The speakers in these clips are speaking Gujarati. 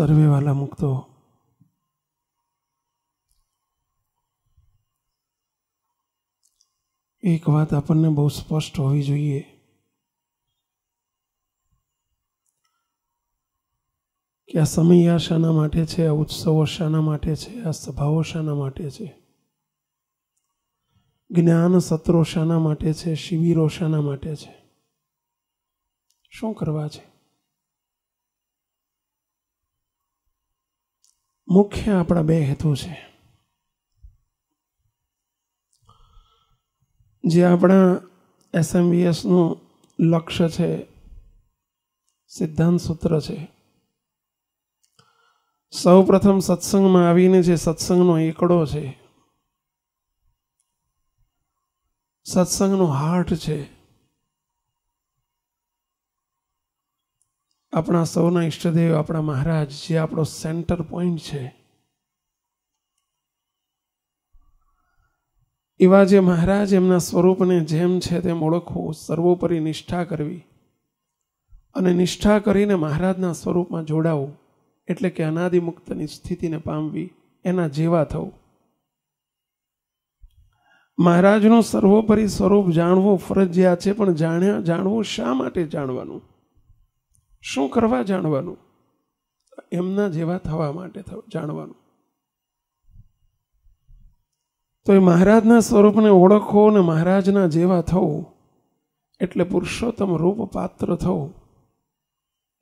સર્વે વાલા મુક્તો એક વાત આપણને બહુ સ્પષ્ટ હોવી જોઈએ કે આ સમય આ શાના માટે છે આ ઉત્સવો શાના માટે છે આ સભાઓ શાના માટે છે જ્ઞાન સત્રો શાના માટે છે શિબિરો શાના માટે છે શું કરવા છે મુખ્ય આપણા બે હેતુ છે. જે આપણા એસએમવીએસનું લક્ષ્ય છે, સિદ્ધાંત સૂત્ર છે. સૌ પ્રથમ સત્સંગમાં આવીને જે સત્સંગનો એકડો છે, સત્સંગનું હાર્ટ છે આપણા સૌના ઈષ્ટદેવ, આપણા મહારાજ જે આપણો સેન્ટર પોઈન્ટ છે. એવા જે મહારાજ એમના સ્વરૂપને જેમ છે તેમ ઓળખવું સર્વોપરી નિષ્ઠા કરવી અને નિષ્ઠા કરીને મહારાજના સ્વરૂપમાં જોડાવું એટલે કે અનાદિમુક્તની સ્થિતિને પામવી, એના જેવા થવું. મહારાજનું સર્વોપરી સ્વરૂપ જાણવું ફરજિયાત છે, પણ જાણ્યા, જાણવું શા માટે જાણવાનું? શું કરવા જાણવાનું? એમના જેવા થવા માટે જાણવાનું. તો એ મહારાજના સ્વરૂપને ઓળખવો અને મહારાજના જેવા થવું એટલે પુરુષોત્તમ રૂપ પાત્ર થવું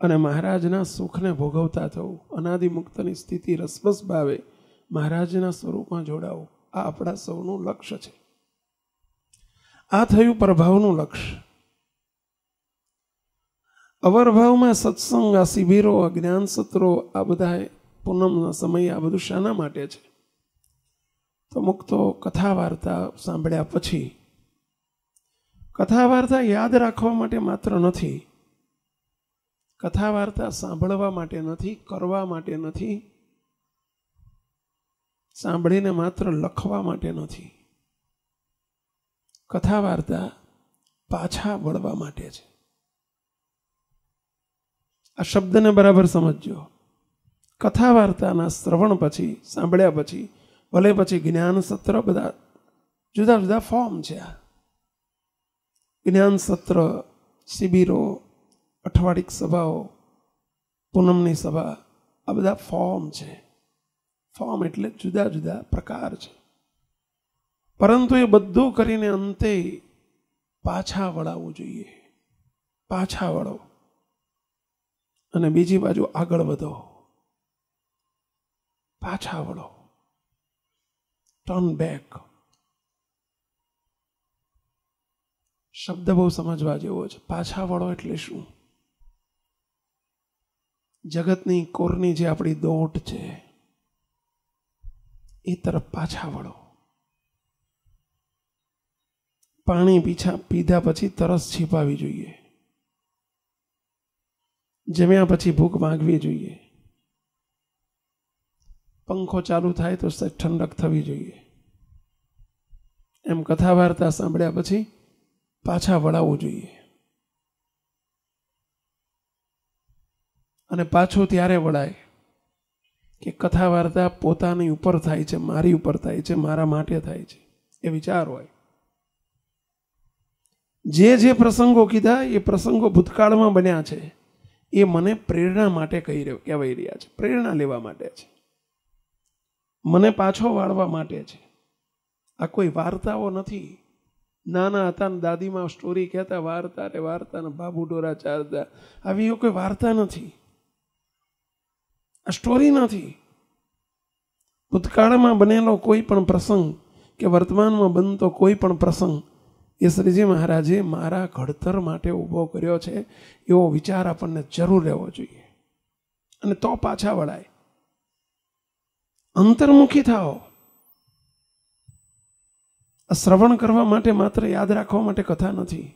અને મહારાજના સુખને ભોગવતા થવું અનાદિમુક્તની સ્થિતિ રસરસ ભાવે મહારાજના સ્વરૂપમાં જોડાવું આ આપણા સૌનું લક્ષ્ય છે. આ થયું પ્રભાવનું લક્ષ્ય. અવરભાવમાં સત્સંગ, આ શિબિરો, આ જ્ઞાન સત્રો, આ બધા પૂનમના સમય આ બધું શાના માટે છે? તો મુક્તો કથા વાર્તા સાંભળ્યા પછી કથા વાર્તા યાદ રાખવા માટે માત્ર નથી કથા વાર્તા સાંભળવા માટે નથી, કરવા માટે નથી, સાંભળીને માત્ર લખવા માટે નથી. કથા વાર્તા પાછા વળવા માટે છે. આ શબ્દને બરાબર સમજજો. કથા વાર્તાના શ્રવણ પછી, સાંભળ્યા પછી, ભલે પછી જ્ઞાન સત્ર બધા જુદા જુદા ફોર્મ છે આ. જ્ઞાન સત્ર, શિબિરો, અઠવાડિક સભાઓ, પૂનમની સભા, આ બધા ફોર્મ છે. ફોર્મ એટલે જુદા જુદા પ્રકાર છે. પરંતુ એ બધું કરીને અંતે પાછા વળાવવું જોઈએ. પાછા વળો. અને બીજી બાજુ આગળ વધો. પાછા વળો. ટર્ન બેક શબ્દ બહુ સમજવા જેવો છે. પાછા વળો એટલે શું? જગતની કોરની જે આપણી દોટ છે, એ તરફ પાછા વળો. પાણી પીછા પીધા પછી તરસ છીપાવી જોઈએ. જમ્યા પછી ભૂખ માંગવી જોઈએ. પંખો ચાલુ થાય તો ઠંડક થવી જોઈએ. એમ કથા વાર્તા સાંભળ્યા પછી પાછા વળાવવું જોઈએ. અને પાછું ત્યારે વળાય કે કથા વાર્તા પોતાની ઉપર થાય છે, મારી ઉપર થાય છે, મારા માટે થાય છે, એ વિચાર હોય. જે જે પ્રસંગો કીધા એ પ્રસંગો ભૂતકાળમાં બન્યા છે. એ મને પ્રેરણા માટે કહી રહ્યો, કહેવાઈ રહ્યા છે. પ્રેરણા લેવા માટે છે. મને પાછો વાળવા માટે છે. આ કોઈ વાર્તાઓ નથી. નાના હતા ને દાદીમાં સ્ટોરી કહેતા, વાર્તા રે વાર્તા ને બાબુ ડોરા ચારતા. આવી કોઈ વાર્તા નથી. આ સ્ટોરી નથી. ભૂતકાળમાં બનેલો કોઈ પણ પ્રસંગ કે વર્તમાનમાં બનતો કોઈ પણ પ્રસંગ એ શ્રીજી મહારાજે મારા ઘડતર માટે ઊભો કર્યો છે, એવો વિચાર આપણને જરૂર રહેવો જોઈએ. અને તો પાછા વળાય. અંતર્મુખી થાઓ. શ્રવણ કરવા માટે માત્ર યાદ રાખવા માટે કથા નથી.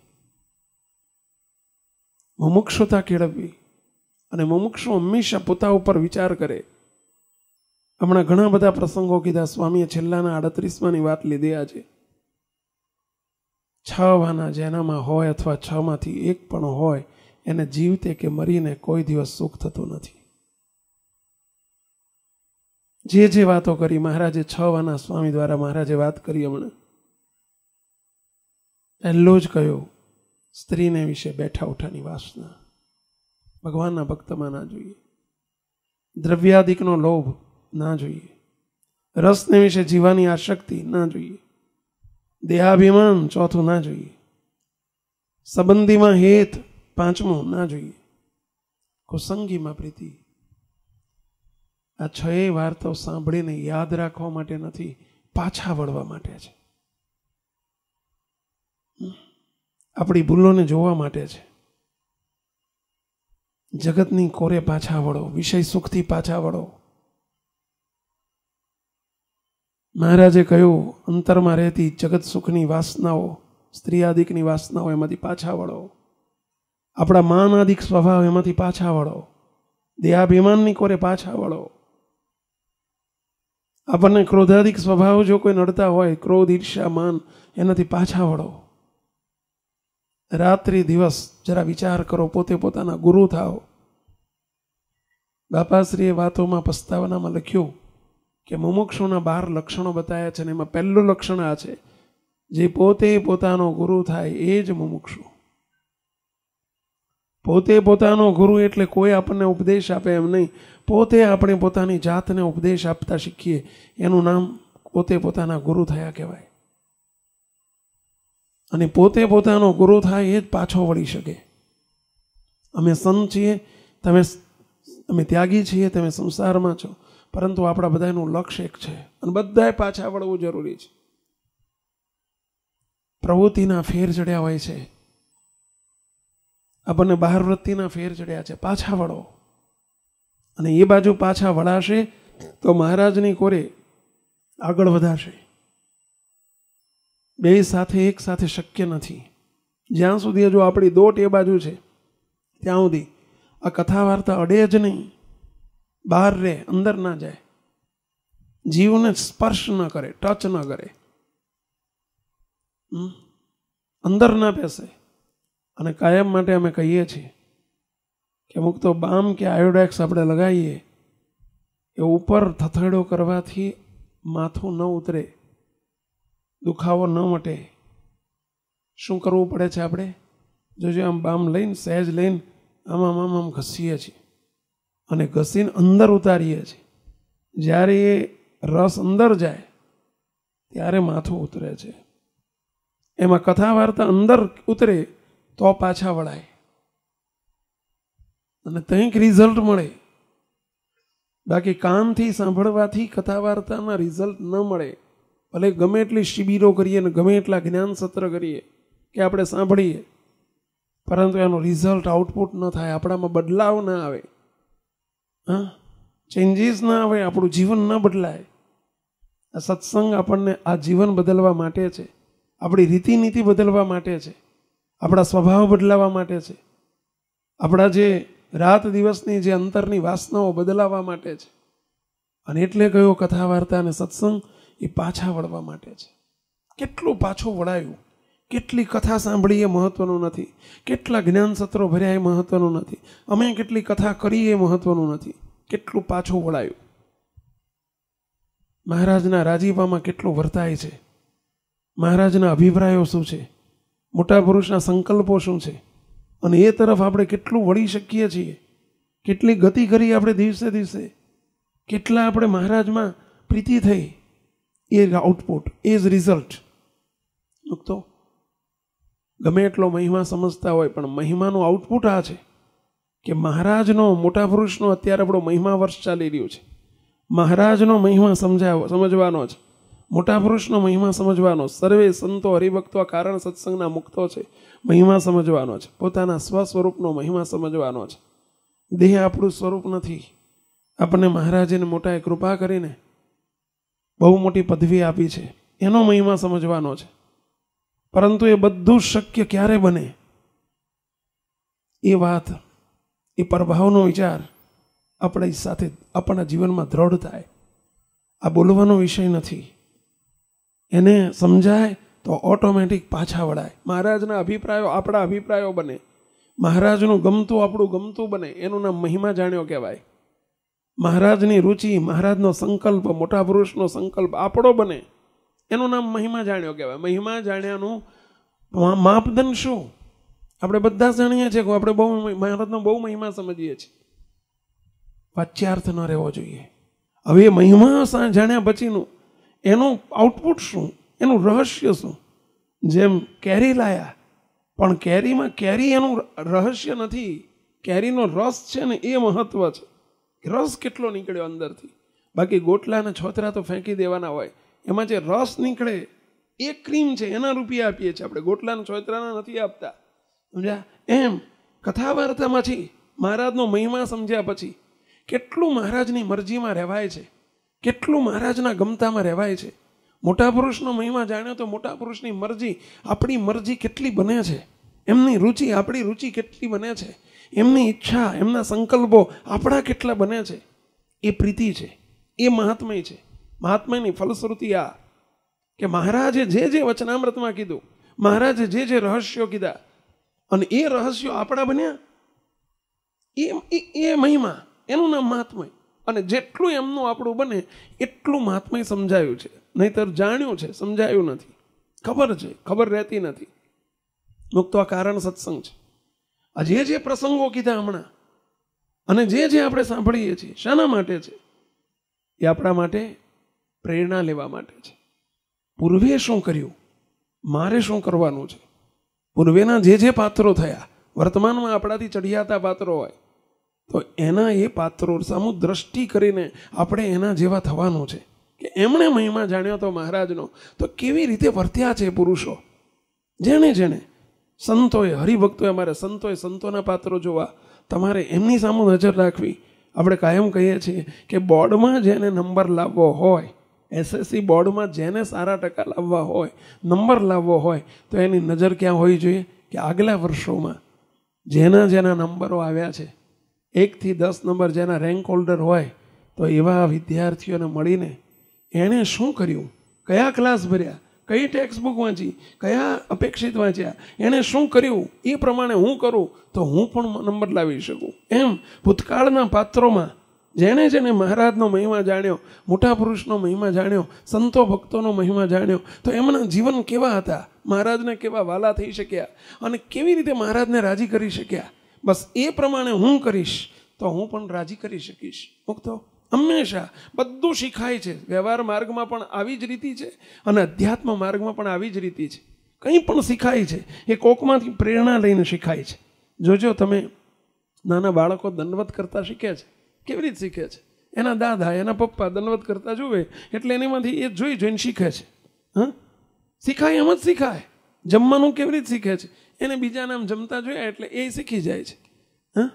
મુમુક્ષુતા કેળવવી અને મુમુક્ષુ હંમેશા પોતા ઉપર વિચાર કરે. હમણાં ઘણા બધા પ્રસંગો કીધા, સ્વામીએ છેલ્લાના આડત્રીસમાંની વાત લીધી આજે. છ વાના જેનામાં હોય અથવા છ માંથી એક પણ હોય, એને જીવતે કે મરીને કોઈ દિવસ સુખ થતું નથી. જે જે વાતો કરી મહારાજે છ વાના સ્વામી દ્વારા મહારાજે વાત કરી હમણાં. પહેલો જ કહ્યું, સ્ત્રીને વિશે બેઠા ઉઠાની વાસના. ભગવાનના ભક્તમાં ના જોઈએ. દ્રવ્યાદિકનો લોભ ના જોઈએ. રસને વિશે જીવાની આશક્તિ ના જોઈએ. દેહાભિમાન ચોથું ના જોઈએ. સંબંધીમાં હેત પાંચમું ના જોઈએ. કુસંગીમાં પ્રીતિ. આ છ વાર્તાઓ સાંભળીને યાદ રાખવા માટે નથી, પાછા વળવા માટે છે. આપણી ભૂલોને જોવા માટે છે. જગતની કોરે પાછા વળો, વિષય સુખથી પાછા વળો. મહારાજે કહ્યું, અંતરમાં રહેતી જગત સુખની વાસનાઓ સ્ત્રી આદિકની વાસનાઓ એમાંથી પાછા વળો. આપણા માન આદિક સ્વભાવ એમાંથી પાછા વળો. દેહાભિમાનની કોરે પાછા વળો. આપણને ક્રોધાદિક સ્વભાવ જો કોઈ નડતા હોય, ક્રોધ ઈર્ષા માન, એનાથી પાછા વળો. રાત્રિ દિવસ જરા વિચાર કરો, પોતે પોતાના ગુરુ થાઓ. બાપાશ્રીએ વાતોમાં પસ્તાવનામાં લખ્યું કે મુમુક્ષુના બાર લક્ષણો બતાવ્યા છે ને એમાં પહેલું લક્ષણ આ છે. જે પોતે પોતાનો ગુરુ થાય એ જ મુમુક્ષુ. પોતે પોતાનો ગુરુ એટલે કોઈ આપણને ઉપદેશ આપે એમ નહીં. પોતે આપણે પોતાની જાતને ઉપદેશ આપતા શીખીએ. એનું નામ પોતે પોતાના ગુરુ થયા કહેવાય. અને પોતે પોતાનો ગુરુ થાય એ જ પાછો વળી શકે. અમે સંત છીએ, તમે અમે ત્યાગી છીએ, તમે સંસારમાં છો. પરંતુ આપણા બધાનું લક્ષ્ય એક છે અને બધાએ પાછા વળવું જરૂરી છે. પ્રવૃત્તિના ફેર ચડ્યા હોય છે. આપણને બહાર વૃત્તિના ફેર ચડ્યા છે. પાછા વળો. અને એ બાજુ પાછા વળાશે તો મહારાજની કોરે આગળ વધાશે બે સાથે એક સાથે શક્ય નથી. જ્યાં સુધી જો આપણી દોટ એ બાજુ છે, ત્યાં સુધી આ કથા વાર્તા અડે જ નહીં. બહાર રહે, અંદર ના જાય. જીવને સ્પર્શ ન કરે, ટચ ન કરે. અંદર ના બેસે. અને કાયમ માટે અમે કહીએ છીએ કે અમુક તો બામ કે આયોડેક્સ આપણે લગાવીએ, એ ઉપર થથડો કરવાથી માથું ન ઉતરે, દુખાવો ન મટે. શું કરવું પડે છે આપણે? જોજો આમ બામ લઈને, સહેજ લઈને આમ આમ આમ આમ ઘસીએ છીએ. અને ઘસીને અંદર ઉતારીએ છીએ. જ્યારે એ રસ અંદર જાય, ત્યારે માથું ઉતરે છે. એમાં કથા વાર્તા અંદર ઉતરે તો પાછા વળાય. અને કંઈક રિઝલ્ટ મળે. બાકી કાનથી સાંભળવાથી કથા વાર્તાના રિઝલ્ટ ન મળે. ભલે ગમે એટલી શિબિરો કરીએ ને ગમે એટલા જ્ઞાન સત્ર કરીએ કે આપણે સાંભળીએ, પરંતુ એનો રિઝલ્ટ આઉટપુટ ન થાય, આપણામાં બદલાવ ના આવે. હા? ચેન્જીસ ના આવે, આપણું જીવન ન બદલાય. આ સત્સંગ આપણને આ જીવન બદલવા માટે છે. આપણી રીતિનીતિ બદલવા માટે છે. આપણા સ્વભાવ બદલાવા માટે છે. આપણા જે રાત દિવસની જે અંતરની વાસનાઓ બદલાવા માટે છે. અને એટલે કયો કથા વાર્તા અને સત્સંગ એ પાછા વળવા માટે છે. કેટલું પાછું વળાયું? કેટલી કથા સાંભળી એ મહત્વનું નથી. કેટલા જ્ઞાન સત્રો ભર્યા એ મહત્વનું નથી. અમે કેટલી કથા કરી એ મહત્વનું નથી. કેટલું પાછું વળાયું. મહારાજના રાજીપામાં કેટલું વર્તાય છે. મહારાજના અભિપ્રાયો શું છે? મોટા પુરુષના સંકલ્પો શું છે? અને એ તરફ આપણે કેટલું વળી શકીએ છીએ? કેટલી ગતિ કરી આપણે દિવસે દિવસે? કેટલા આપણે મહારાજમાં પ્રીતિ થઈ? એ આઉટપુટ એ જ રિઝલ્ટ તો ગમે એટલો મહિમા સમજતા હોય, પણ મહિમાનું આઉટપુટ આ છે કે મહારાજનો, મોટા પુરુષનો અત્યારે આપણો મહિમા વર્ષ ચાલી રહ્યું છે. મહારાજનો મહિમા સમજાવ, સમજવાનો છે. મોટા પુરુષનો મહિમા સમજવાનો. સર્વે સંતો હરિભક્તો કારણ સત્સંગના મુક્તો છે. મહિમા સમજવાનો છે. પોતાના સ્વ સ્વરૂપનો મહિમા સમજવાનો છે. દેહ આપણું સ્વરૂપ નથી. આપણને મહારાજને મોટાએ કૃપા કરીને બહુ મોટી પદવી આપી છે. એનો મહિમા સમજવાનો છે. પરંતુ એ બધું શક્ય ક્યારે બને? એ વાત, એ પ્રભાવનો વિચાર આપણી સાથે આપણા જીવનમાં દ્રઢ થાય. આ બોલવાનો વિષય નથી. એને સમજાય તો ઓટોમેટિક પાછા વળાય. મહારાજના અભિપ્રાયો આપણા અભિપ્રાયો બને. મહારાજનું ગમતું આપણું ગમતું બને. એનું નામ મહિમા જાણ્યો કહેવાય. મહારાજની રુચિ, મહારાજનો સંકલ્પ, મોટા પુરુષનો સંકલ્પ આપણો બને. એનું નામ મહિમા જાણ્યો કહેવાય. મહિમા જાણ્યાનું માપદંડ શું? આપણે બધા જાણીએ છીએ કે આપણે બહુ મહારાજનો બહુ મહિમા સમજીએ છીએ. વાચ્યાર્થ ન રહેવો જોઈએ. હવે મહિમા જાણ્યા પછીનું એનું આઉટપુટ શું? એનું રહસ્ય શું? જેમ કેરી લાયા, પણ કેરીમાં કેરી એનું રહસ્ય નથી. કેરીનો રસ છે ને એ મહત્વ છે. રસ કેટલો નીકળ્યો અંદરથી? બાકી ગોટલા અને છોતરા તો ફેંકી દેવાના હોય. એમાં જે રસ નીકળે, એ ક્રીમ છે, એના રૂપિયા આપીએ છીએ આપણે. ગોટલાના છોતરાના નથી આપતા. સમજ્યા? એમ કથા વાર્તામાંથી મહારાજનો મહિમા સમજ્યા પછી કેટલું મહારાજની મરજીમાં રહેવાય છે? કેટલું મહારાજના ગમતામાં રહેવાય છે? મોટા પુરુષનો મહિમા જાણ્યો તો મોટા પુરુષની મરજી, આપણી મરજી કેટલી બને છે? એમની રુચિ, આપણી રુચિ કેટલી બને છે? એમની ઈચ્છા, એમના સંકલ્પો આપણા કેટલા બને છે? એ પ્રીતિ છે. એ મહાત્મય છે. મહાત્માની ફલશ્રુતિ આ કે મહારાજે જે જે વચનામૃતમાં કીધું, મહારાજે જે જે રહસ્યો કીધા, અને એ રહસ્યો આપણા બન્યા? એ મહિમા, એનું નામ મહાત્મય. અને જેટલું એમનું આપણું બને, એટલું મહાત્મય સમજાયું છે. નહીતર જાણ્યું છે, સમજાયું નથી. ખબર છે, ખબર રહેતી નથી. મુક્ત આ કારણ સત્સંગ છે. આ જે જે પ્રસંગો કીધા હમણાં, અને જે જે આપણે સાંભળીએ છીએ, શાના માટે છે, એ આપણા માટે પ્રેરણા લેવા માટે છે. પૂર્વે શું કર્યું? મારે શું કરવાનું છે? પૂર્વેના જે જે પાત્રો થયા, વર્તમાનમાં આપણાથી ચડિયાતા પાત્રો હોય, તો એના એ પાત્રો સામુ દ્રષ્ટિ કરીને આપણે એના જેવા થવાનું છે. કે એમણે મહિમા જાણ્યો તો મહારાજનો, તો કેવી રીતે વર્ત્યા છે પુરુષો? જેણે જેણે. સંતોએ, હરિભક્તોએ, અમારે સંતોએ સંતોના પાત્રો જોવા, તમારે એમની સામે નજર રાખવી. આપણે કાયમ કહીએ છીએ કે બોર્ડમાં જેને નંબર લાવવો હોય એસએસસી બોર્ડમાં જેને સારા ટકા લાવવા હોય, નંબર લાવવો હોય, તો એની નજર ક્યાં હોવી જોઈએ? કે આગલા વર્ષોમાં જેના જેના નંબરો આવ્યા છે, એકથી દસ નંબર જેના રેન્ક હોલ્ડર હોય, તો એવા વિદ્યાર્થીઓને મળીને એણે શું કર્યું? કયા ક્લાસ ભર્યા? કઈ ટેક્સ્ટ બુક વાંચી? કયા અપેક્ષિત વાંચ્યા? એણે શું કર્યું? એ પ્રમાણે હું કરું, તો હું પણ નંબર લાવી શકું. એમ ભૂતકાળના પાત્રોમાં જેણે જેણે મહારાજનો મહિમા જાણ્યો, મોટા પુરુષનો મહિમા જાણ્યો, સંતો ભક્તોનો મહિમા જાણ્યો, તો એમના જીવન કેવા હતા? મહારાજને કેવા વાલા થઈ શક્યા? અને કેવી રીતે મહારાજને રાજી કરી શક્યા? બસ એ પ્રમાણે હું કરીશ, તો હું પણ રાજી કરી શકીશ. મુક્તો હંમેશા. બધું શીખાય છે. વ્યવહાર માર્ગમાં પણ આવી જ રીતિ છે અને અધ્યાત્મ માર્ગમાં પણ આવી જ રીતિ છે. કંઈ પણ શીખાય છે, એ કોકમાંથી પ્રેરણા લઈને શીખાય છે. જોજો તમે નાના બાળકો દંડવત કરતા શીખ્યા છે? કેવી રીતે શીખે છે? એના દાદા, એના પપ્પા દંડવત કરતા જુએ, એટલે એનીમાંથી એ જોઈ જોઈને શીખે છે. હા? શીખાય એમ જ શીખાય. જમવાનું કેવી રીતે શીખે છે? એને બીજા નામ જમતા જોયા એટલે એ શીખી જાય છે. હા?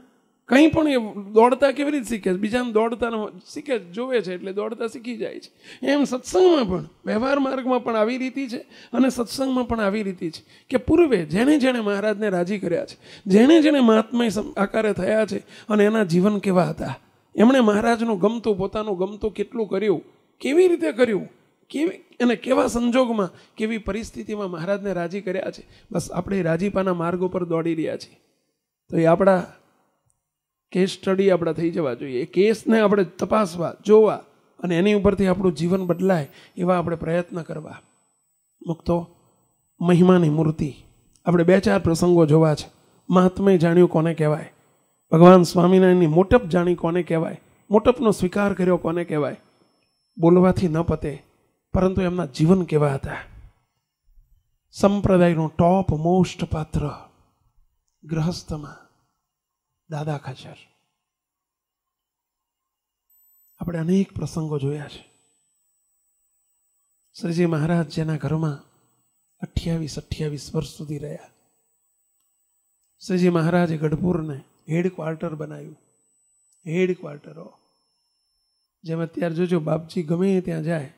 કંઈ પણ એ દોડતા કેવી રીતે શીખે છે? બીજાને દોડતા શીખે જોવે છે એટલે દોડતા શીખી જાય છે. એમ સત્સંગમાં પણ, વ્યવહાર માર્ગમાં પણ આવી રીતિ છે અને સત્સંગમાં પણ આવી રીતિ છે કે પૂર્વે જેણે જેણે મહારાજને રાજી કર્યા છે, જેણે જેણે મહાત્મય આકારે થયા છે અને એના જીવન કેવા હતા? એમણે મહારાજનું ગમતું, પોતાનું ગમતું કેટલું કર્યું? કેવી રીતે કર્યું? કેવી, અને કેવા સંજોગમાં, કેવી પરિસ્થિતિમાં મહારાજને રાજી કર્યા છે? બસ આપણે રાજીપાના માર્ગ ઉપર દોડી રહ્યા છીએ. તો એ આપણા કેસ સ્ટડી આપણા થઈ જવા જોઈએ. એ કેસને આપણે તપાસવા, જોવા, અને એની ઉપરથી આપણું જીવન બદલાય એવા આપણે પ્રયત્ન કરવા. મુક્તો, મહિમાની મૂર્તિ. આપણે બે ચાર પ્રસંગો જોવા છે. મહાત્મય જાણ્યું કોને કહેવાય? ભગવાન સ્વામિનારાયણની મોટપ જાણી કોને કહેવાય? મોટપનો સ્વીકાર કર્યો કોને કહેવાય? બોલવાથી ન પતે, પરંતુ એમના જીવન કેવા હતા? સંપ્રદાયનું ટોપ મોસ્ટ પાત્ર ગ્રહસ્થમાં દાદા ખાચર. આપણે અનેક પ્રસંગો જોયા છે. શ્રીજી મહારાજ જેના ઘરમાં અઠ્યાવીસ અઠ્યાવીસ વર્ષ સુધી રહ્યા. શ્રીજી મહારાજે ગઢપુરને હેડ ક્વાર્ટર બનાવ્યું. હેડ ક્વાર્ટરો જેમ અત્યારે જોજો, બાપજી ગમે ત્યાં જાય.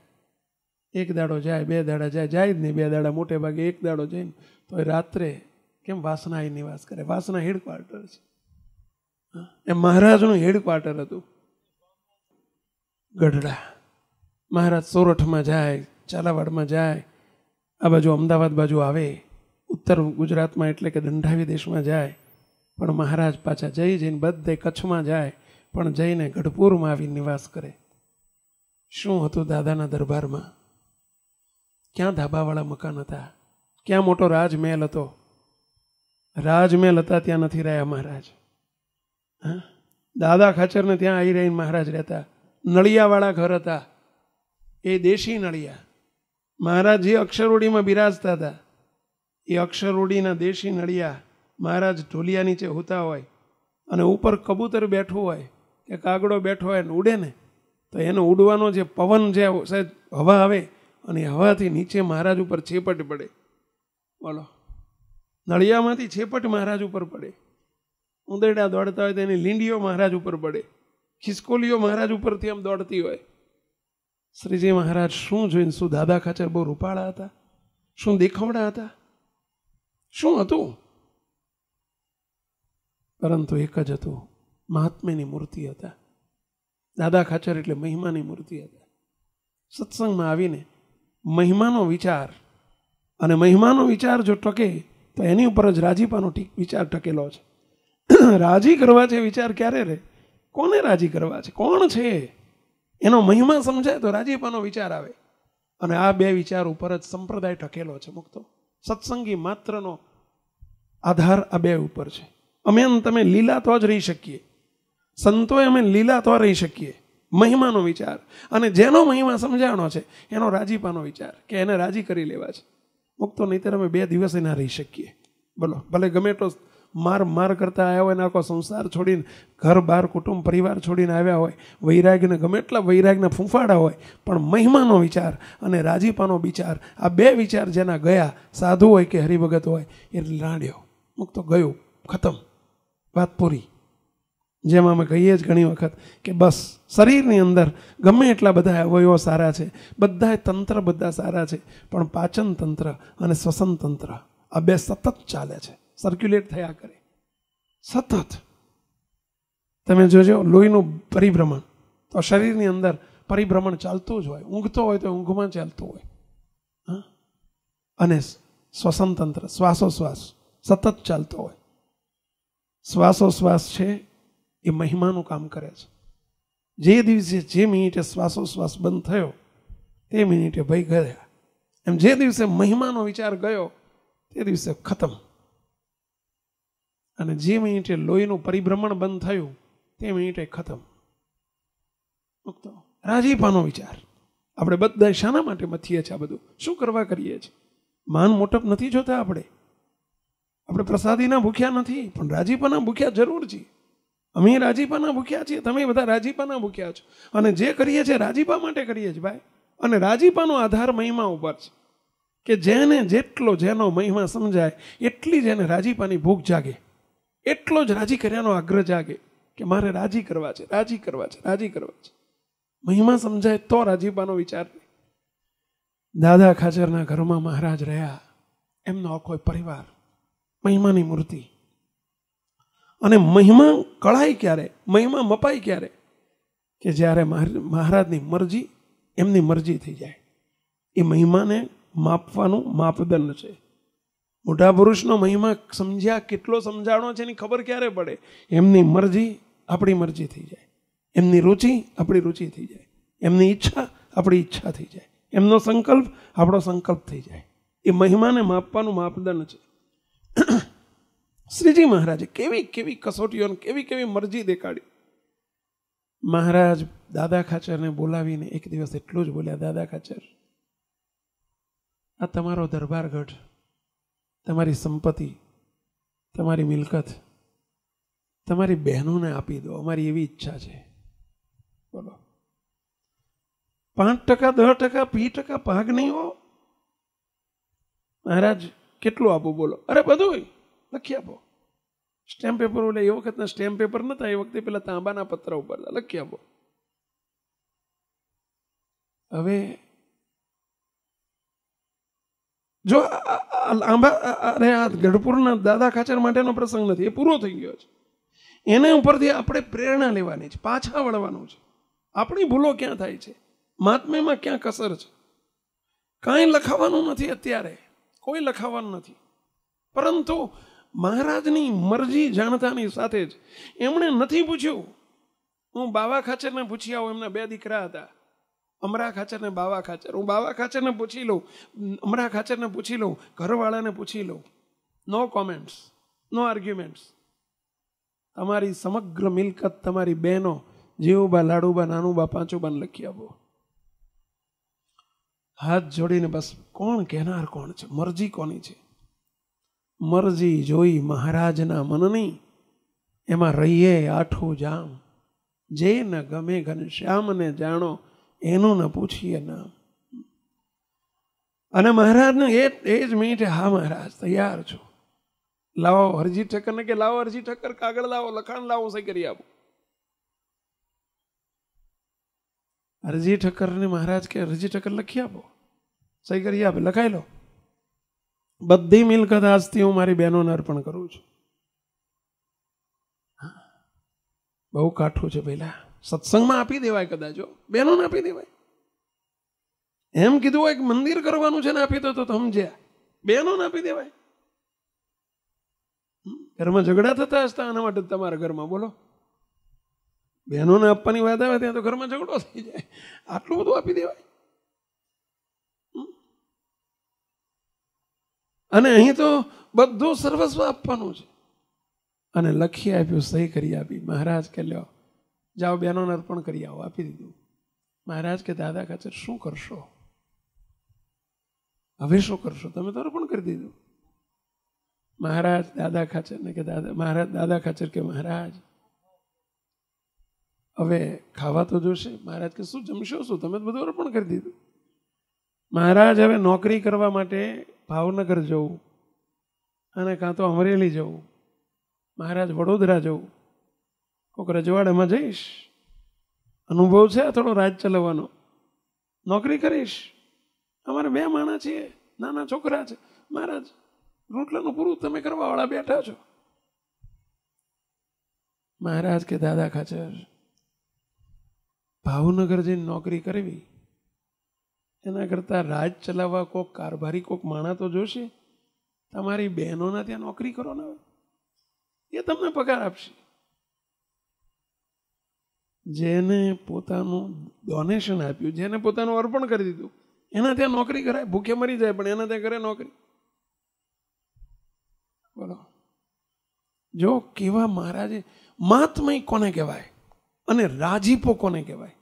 એક દાડો જાય, બે દાડા જાય જાય જ નહીં. બે દાડા મોટે ભાગે એક દાડો જઈને તો રાત્રે કેમ વાસના એ નિવાસ કરે? વાસના હેડ ક્વાર્ટર છે એ મહારાજનું હેડ ક્વાર્ટર હતું. ગઢડા. મહારાજ સોરઠમાં જાય ચાલાવાડમાં જાય, આ બાજુ અમદાવાદ બાજુ આવે. ઉત્તર ગુજરાતમાં એટલે કે દંડાવી દેશમાં જાય. પણ મહારાજ પાછા જઈ જઈને બધે કચ્છમાં જાય, પણ જઈને ગઢપુરમાં આવી નિવાસ કરે. શું હતું દાદાના દરબારમાં? ક્યાં ધાબાવાળા મકાન હતા? ક્યાં મોટો રાજમહેલ હતો? રાજમહેલ હતા ત્યાં નથી રહ્યા મહારાજ. હા? દાદા ખાચરને ત્યાં આવી રહીને મહારાજ રહેતા. નળિયાવાળા ઘર હતા. એ દેશી નળિયા. મહારાજ જે અક્ષરોડીમાં બિરાજતા હતા, એ અક્ષરોડીના દેશી નળિયા મહારાજ ઢોલિયા નીચે હોતા હોય અને ઉપર કબૂતર બેઠું હોય કે કાગડો બેઠો હોય ને ઉડે ને, તો એનો ઉડવાનો જે પવન જે સાહેબ, હવા આવે અને હવાથી નીચે મહારાજ ઉપર છેપટ પડે. બોલો. નળિયામાંથી છેપટ મહારાજ ઉપર પડે. ઉંદરડા દોડતા હોય તો એની લીંડીઓ મહારાજ ઉપર પડે. ખિસકોલીઓ મહારાજ ઉપરથી આમ દોડતી હોય. શ્રીજી મહારાજ શું જોઈને શું દાદા ખાચર બહુ રૂપાળા હતા? શું દેખાવડા હતા? શું હતું? પરંતુ એક જ હતું. મહાત્મ્યની મૂર્તિ હતા. દાદા ખાચર એટલે મહિમાની મૂર્તિ હતા. સત્સંગમાં આવીને મહિમાનો વિચાર અને મહિમાનો વિચાર જો ટકે, તો એની ઉપર જ રાજીપાનો વિચાર ટકેલો છે. રાજી કરવા છે વિચાર ક્યારે રે કોને રાજી કરવા છે? કોણ છે? એનો મહિમા સમજાય તો રાજીપાનો વિચાર આવે. અને આ બે વિચાર ઉપર જ સંપ્રદાય ટકેલો છે મુક્તો. સત્સંગી માત્રનો આધાર આ બે ઉપર છે. અમે એમ તમે લીલા તો જ રહી શકીએ. સંતોએ અમે લીલા તો રહી શકીએ. મહિમાનો વિચાર. અને જેનો મહિમા સમજાણો છે, એનો રાજીપાનો વિચાર કે એને રાજી કરી લેવા છે. મુક્તો નહીતર અમે બે દિવસ ના રહી શકીએ. બોલો, ભલે ગમે તો માર માર કરતા આવ્યા હોય ને આખો સંસાર છોડીને, ઘર, બાર, કુટુંબ, પરિવાર છોડીને આવ્યા હોય, વૈરાગને ગમે એટલા વૈરાગના ફૂંફાડા હોય, પણ મહિમાનો વિચાર અને રાજીપાનો વિચાર, આ બે વિચાર જેના ગયા, સાધુ હોય કે હરિભગત હોય, એ લાડ્યો મુક્તો ગયો, ખતમ. વાત પૂરી. જેમ અમે કહીએ જ ઘણી વખત કે બસ, શરીરની અંદર ગમે એટલા બધા અવયવો સારા છે બધા તંત્ર બધા સારા છે, પણ પાચન તંત્ર અને શ્વસન તંત્ર આ બે સતત ચાલે છે. સર્ક્યુલેટ થયા કરે. સતત. તમે જોજો, લોહીનું પરિભ્રમણ. તો શરીરની અંદર પરિભ્રમણ ચાલતું જ હોય. ઊંઘતો હોય તો ઊંઘમાં ચાલતું હોય. અને શ્વસન તંત્ર, શ્વાસોશ્વાસ સતત ચાલતો હોય. શ્વાસોશ્વાસ છે એ મહિમાનું કામ કરે છે. જે દિવસે જે મિનિટે શ્વાસોશ્વાસ બંધ થયો, તે મિનિટે ભય ગયા એમ જે દિવસે મહિમાનો વિચાર ગયો, તે દિવસે ખતમ. અને જે મિનિટે લોહીનું પરિભ્રમણ બંધ થયું, તે મિનિટે ખતમ. રાજીપાનો વિચાર. આપણે બધા શાના માટે મથીએ છીએ આ બધું. શું કરવા કરીએ છીએ? માન મોટપ નથી જોતા આપણે? આપણે પ્રસાદીના ભૂખ્યા નથી, પણ રાજીપાના ભૂખ્યા જરૂર છીએ. અમે રાજીપાના ભૂખ્યા છીએ, તમે બધા રાજીપાના ભૂખ્યા છો. અને જે કરીએ છીએ, રાજીપા માટે કરીએ છીએ ભાઈ. અને રાજીપાનો આધાર મહિમા ઉપર છે. કે જેને જેટલો જેનો મહિમા સમજાય, એટલી જ એને રાજીપાની ભૂખ જાગે. એટલો જ રાજી કર્યાનો આગ્રહ જાગે કે મારે રાજી કરવા છે, રાજી કરવા છે, રાજી કરવા છે. મહિમા સમજાય તો રાજીપાનો વિચાર દાદા ખાચરના ઘરમાં મહારાજ રહ્યા. એમનો આખો પરિવાર મહિમાની મૂર્તિ. અને મહિમા કળાય ક્યારે? મહિમા મપાય ક્યારે? કે જ્યારે મહારાજની મરજી એમની મરજી થઈ જાય. એ મહિમાને માપવાનું માપદંડ છે. મોટા પુરુષનો મહિમા સમજ્યા કેટલો સમજાણો છે એની ખબર ક્યારે પડે? એમની મરજી આપણી મરજી થઈ જાય. એમની રુચિ આપણી રુચિ થઈ જાય. એમની ઈચ્છા આપણી ઈચ્છા થઈ જાય. એમનો સંકલ્પ આપણો સંકલ્પ થઈ જાય. એ મહિમાને માપવાનું માપદંડ છે. શ્રીજી મહારાજે કેવી કેવી કસોટીઓ કેવી કેવી મરજી દેખાડી. મહારાજ દાદા ખાચરને બોલાવીને એક દિવસ એટલું જ બોલ્યા, દાદા ખાચર, આ તમારો દરબારગઢ તમારી સંપત્તિ, તમારી મિલકત, તમારી બહેનોને આપી દો, અમારી એવી ઈચ્છા છે. બોલો. પાંચ ટકા, દસ ટકા પી ટકા ભાગ નહીં હો. મહારાજ કેટલું આપો, બોલો. અરે બધું લખી આપો. સ્ટેમ્પ પેપર એટલે એ વખતના સ્ટેમ્પ પેપર નતા, એ વખતે પેલા તાંબાના પત્ર ઉપર. લખી આપો. હવે, જો આંબા અરે, આ ગઢપુરના દાદા ખાચર માટેનો પ્રસંગ નથી, એ પૂરો થઈ ગયો છે. એના ઉપરથી આપણે પ્રેરણા લેવાની છે, પાછા વળવાનું છે. આપણી ભૂલો ક્યાં થાય છે? મહાત્મ્યમાં ક્યાં કસર છે? કાંઈ લખાવાનું નથી અત્યારે. કોઈ લખાવાનું નથી. પરંતુ મહારાજની મરજી જાણતાની સાથે જ એમણે નથી પૂછ્યું. હું બાવા ખાચરને પૂછી આવું, એમના બે દીકરા હતા. અમરા ખાચરને બાવા ખાચર. હું બાવા ખાચરને પૂછી લઉં, અમરા ખાચરને પૂછી લઉં, ઘરવાળાને પૂછી લઉં. નો કોમેન્ટ્સ નો આર્ગ્યુમેન્ટ્સ તમારી સમગ્ર મિલકત તમારી બહેનો જીવુબા લાડુબા નાનુબા પાંચુબાને લખી આપો. હાથ જોડીને બસ, કોણ કહેનાર કોણ છે? મરજી કોની છે? મરજી જોઈ મહારાજના મનની, એમાં રહીએ આઠું જામ. જે ન ગમે ઘનશ્યામને જાણો, એનું ન પૂછીએ નામ. અને મહારાજને એ એ જ મિનિટે હા મહારાજ, તૈયાર છું. લાવો હરજી ઠક્કરને કે લાવો હરજી ઠક્કર, કાગળ લાવો, લખાણ લાવો સહી કરી આપો. હરજી ઠક્કરને મહારાજ કે અરજી ઠક્કર લખી આપો. સહી કરી આપે, લખાઈ લો. બધી મિલકત આજથી હું મારી બહેનોને અર્પણ કરું છું. બહુ કાઠું છે પહેલા. સત્સંગમાં આપી દેવાય કદાચ બહેનોને આપી દેવાય. એમ કીધું હોય કે મંદિર કરવાનું છે ને આપી દો તો સમજ્યા. બહેનોને આપી દેવાય. ઘરમાં ઝઘડા થતા હશે આના માટે તમારા ઘરમાં બોલો. બહેનોને આપવાની વાત આવે ત્યાં તો ઘરમાં ઝઘડો થઈ જાય. આટલું બધું આપી દેવાય. અને અહીં તો બધું સર્વસ્વ આપવાનું છે. અને લખી આપ્યું, સહી કરી આપી. મહારાજ કે, લ્યો, જાઓ બહેનોને અર્પણ કરી આવો. આપી દીધું. મહારાજ કે, દાદા ખાચર શું કરશો? હવે શું કરશો? તમે તો અર્પણ કરી દીધું. મહારાજ દાદા ખાચર ને કે, દાદા, મહારાજ દાદા ખાચર કે, મહારાજ હવે ખાવા તો જોશે. મહારાજ કે, શું જમશો? શું? તમે બધું અર્પણ કરી દીધું. મહારાજ હવે નોકરી કરવા માટે ભાવનગર જવું અને કાં તો અમરેલી જવું. મહારાજ વડોદરા જવું. કોઈક રજવાડામાં જઈશ. અનુભવ છે થોડો રાજ ચલાવવાનો. નોકરી કરીશ. અમારે બે માણા છીએ. નાના છોકરા છે. મહારાજ, રોટલાનું પૂરું તમે કરવાવાળા બેઠા છો. મહારાજ કે, દાદા ખાચર ભાવનગર જઈને નોકરી કરવી. એના કરતાં રાજ ચલાવવા કોક કારભારી, કોક માણા તો જોશે. તમારી બહેનોના ત્યાં નોકરી કરો ને એ તમને પગાર આપશે. જેને પોતાનું ડોનેશન આપ્યું, જેને પોતાનું અર્પણ કરી દીધું, એના ત્યાં નોકરી કરાય. ભૂખે મરી જાય, પણ એના ત્યાં કરે નોકરી. બોલો. જો કેવા મહારાજે, મહાત્મય કોને કહેવાય? અને રાજીપો કોને કહેવાય?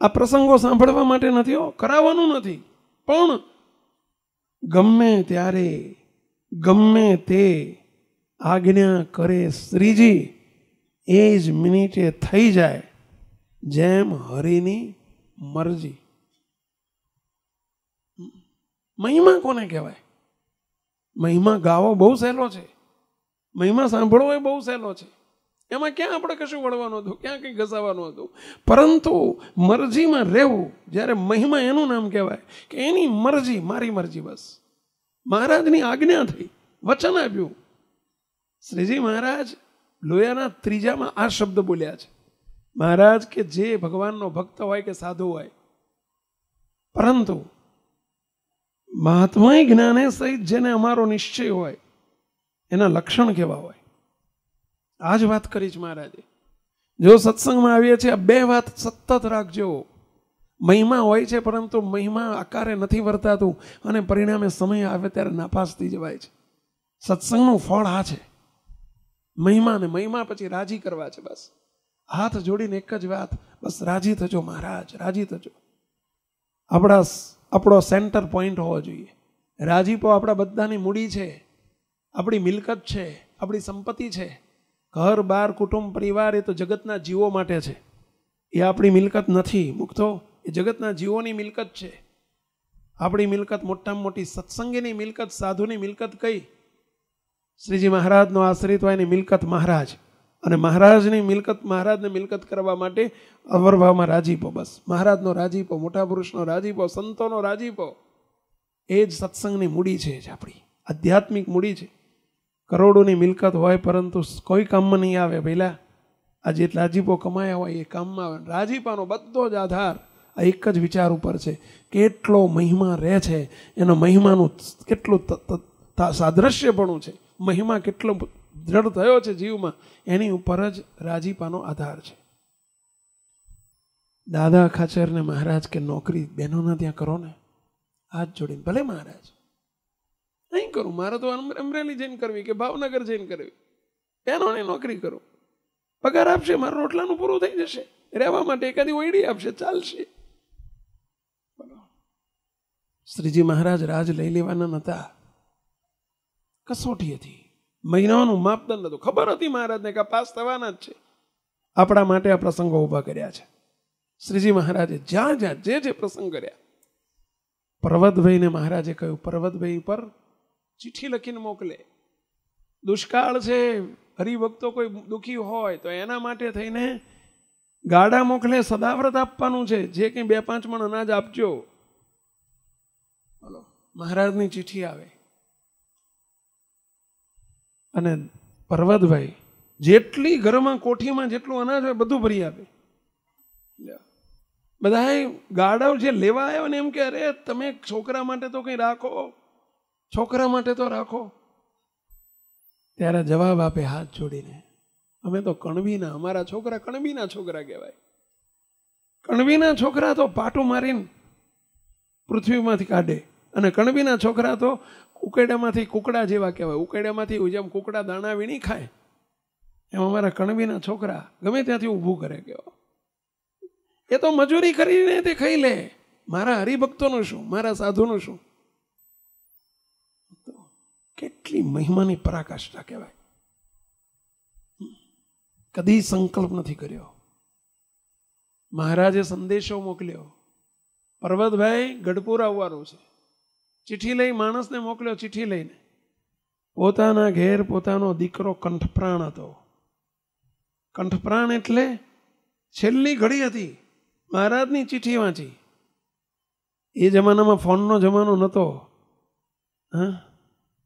આ પ્રસંગો સાંભળવા માટે નથી કરાવવાનું નથી. પણ ગમે ત્યારે, ગમે તે આજ્ઞા કરે શ્રીજી, એ જ મિનિટે થઈ જાય જેમ હરિની મરજી. મહિમા કોને કહેવાય? મહિમા ગાવો બહુ સહેલો છે. મહિમા સાંભળવો એ બહુ સહેલો છે. એમાં ક્યાં આપણે કશું વળવાનું હતું? ક્યાં કંઈ ઘસાવાનું હતું? પરંતુ મરજીમાં રહેવું, જ્યારે મહિમા એનું નામ કહેવાય, કે એની મરજી, મારી મરજી બસ. મહારાજની આજ્ઞા થઈ, વચન આપ્યું. શ્રીજી મહારાજ લોયાના ત્રીજામાં આ શબ્દ બોલ્યા છે. મહારાજ કે જે ભગવાનનો ભક્ત હોય કે સાધુ હોય. પરંતુ મહાત્મા જ્ઞાને સહિત જેને અમારો નિશ્ચય હોય, એના લક્ષણ કેવા હોય? આ જ વાત કરી છે મહારાજે. જો સત્સંગમાં આવીએ છીએ, આ બે વાત સતત રાખજો. મહિમા હોય છે, પરંતુ મહિમા આકારે નથી વર્તાતું અને પરિણામે સમય આવે ત્યારે નાપાસ થઈ જવાય છે. સત્સંગનું ફળ આ છે. મહિમા ને મહિમા પછી રાજી કરવા છે બસ. હાથ જોડીને એક જ વાત, બસ રાજી થજો મહારાજ, રાજી થજો. આપણા આપણો સેન્ટર પોઈન્ટ હોવો જોઈએ. રાજીપો આપણા બધાની મૂડી છે. આપણી મિલકત છે, આપણી સંપત્તિ છે. ઘર, બાર, કુટુંબ, પરિવાર એ તો જગતના જીવો માટે છે. એ આપણી મિલકત નથી, મુક્તો. એ જગતના જીવોની મિલકત છે. આપણી મિલકત મોટામાં મોટી સત્સંગીની મિલકત, સાધુની મિલકત કઈ? શ્રીજી મહારાજનો આશ્રિત હોય એની મિલકત મહારાજ. અને મહારાજની મિલકત, મહારાજને મિલકત કરવા માટે અવરભાવમાં રાજીપો બસ. મહારાજનો રાજીપો, મોટા પુરુષનો રાજીપો, સંતોનો રાજીપો. એ જ સત્સંગની મૂડી છે આપણી. આધ્યાત્મિક મૂડી છે. કરોડોની મિલકત હોય, પરંતુ કોઈ કામમાં નહીં આવે. પહેલાં આ જે રાજીપો કમાયા હોય એ કામમાં આવે. રાજીપાનો બધો જ આધાર આ એક જ વિચાર ઉપર છે. કેટલો મહિમા રહે છે. એનો મહિમાનું કેટલું સાદ્રશ્યપણું છે. મહિમા કેટલો દ્રઢ થયો છે જીવમાં. એની ઉપર જ રાજીપાનો આધાર છે. દાદા ખાચર ને મહારાજ કે નોકરી બહેનોના ત્યાં કરો ને. હાથ જોડીને ભલે મહારાજ. નહીં કરું. મારે તો અમરેલી જઈને કરવી કે ભાવનગર જઈને કરવી. બહેનોને નોકરી કરું. પગાર આપશે, મારું રોટલાનું પૂરું થઈ જશે. રહેવા માટે એકાદી ઓયડી આપશે, ચાલશે. શ્રીજી મહારાજ રાજ લઈ લેવાના નહોતા કસોટી હતી. મહિનાનું માપદંડ હતું. ખબર હતી મહારાજને કે પાસ થવાના જ છે. આપણા માટે આ પ્રસંગો ઊભા કર્યા છે. શ્રીજી મહારાજે જ્યાં જ્યાં જે જે પ્રસંગ કર્યા. પર્વતભાઈને મહારાજે કહ્યું, પર્વતભાઈ પર ચિઠ્ઠી લખીને મોકલે. દુષ્કાળ છે, હરિભક્તો કોઈ દુઃખી હોય તો એના માટે થઈને ગાડા મોકલે, સદાવ્રત આપવાનું છે. જે કંઈ બે પાંચ મણ અનાજ આપજો. બોલો મહારાજની ચિઠ્ઠી આવે. અને પર્વતભાઈ, જેટલી ઘરમાં કોઠીમાં જેટલું અનાજ હોય બધું ભરી આપે. બધા ગાડાઓ જે લેવા આવ્યો ને એમ કે, અરે, તમે છોકરા માટે તો કંઈ રાખો. છોકરા માટે તો રાખો. ત્યારે જવાબ આપે હાથ જોડીને, અમે તો કણવીના અમારા છોકરા કણબીના છોકરા કહેવાય. કણવીના છોકરા તો પાટું મારીને પૃથ્વીમાંથી કાઢે અને કણબીના છોકરા તો ઉકેડામાંથી કુકડા જેવા કહેવાય. ઉકેડામાંથી જેમ કુકડા દાણા વીણી ખાય, એમ અમારા કણબીના છોકરા ગમે ત્યાંથી ઊભું કરે કહેવા એ તો મજૂરી કરીને તે ખાઈ લે. મારા હરિભક્તોનું શું? મારા સાધુનું શું? કેટલી મહિમાની પરાકાષ્ઠા કહેવાય. કદી સંકલ્પ નથી કર્યો. મહારાજે સંદેશો મોકલ્યો. પર્વતભાઈ ગઢપુર આવવાનું છે. ચિઠ્ઠી લઈ માણસને મોકલ્યો ચિઠ્ઠી લઈને. પોતાના ઘેર પોતાનો દીકરો કંઠપ્રાણ હતો. કંઠપ્રાણ એટલે છેલ્લી ઘડી હતી. મહારાજની ચિઠ્ઠી વાંચી. એ જમાનામાં ફોનનો જમાનો નહોતો હા?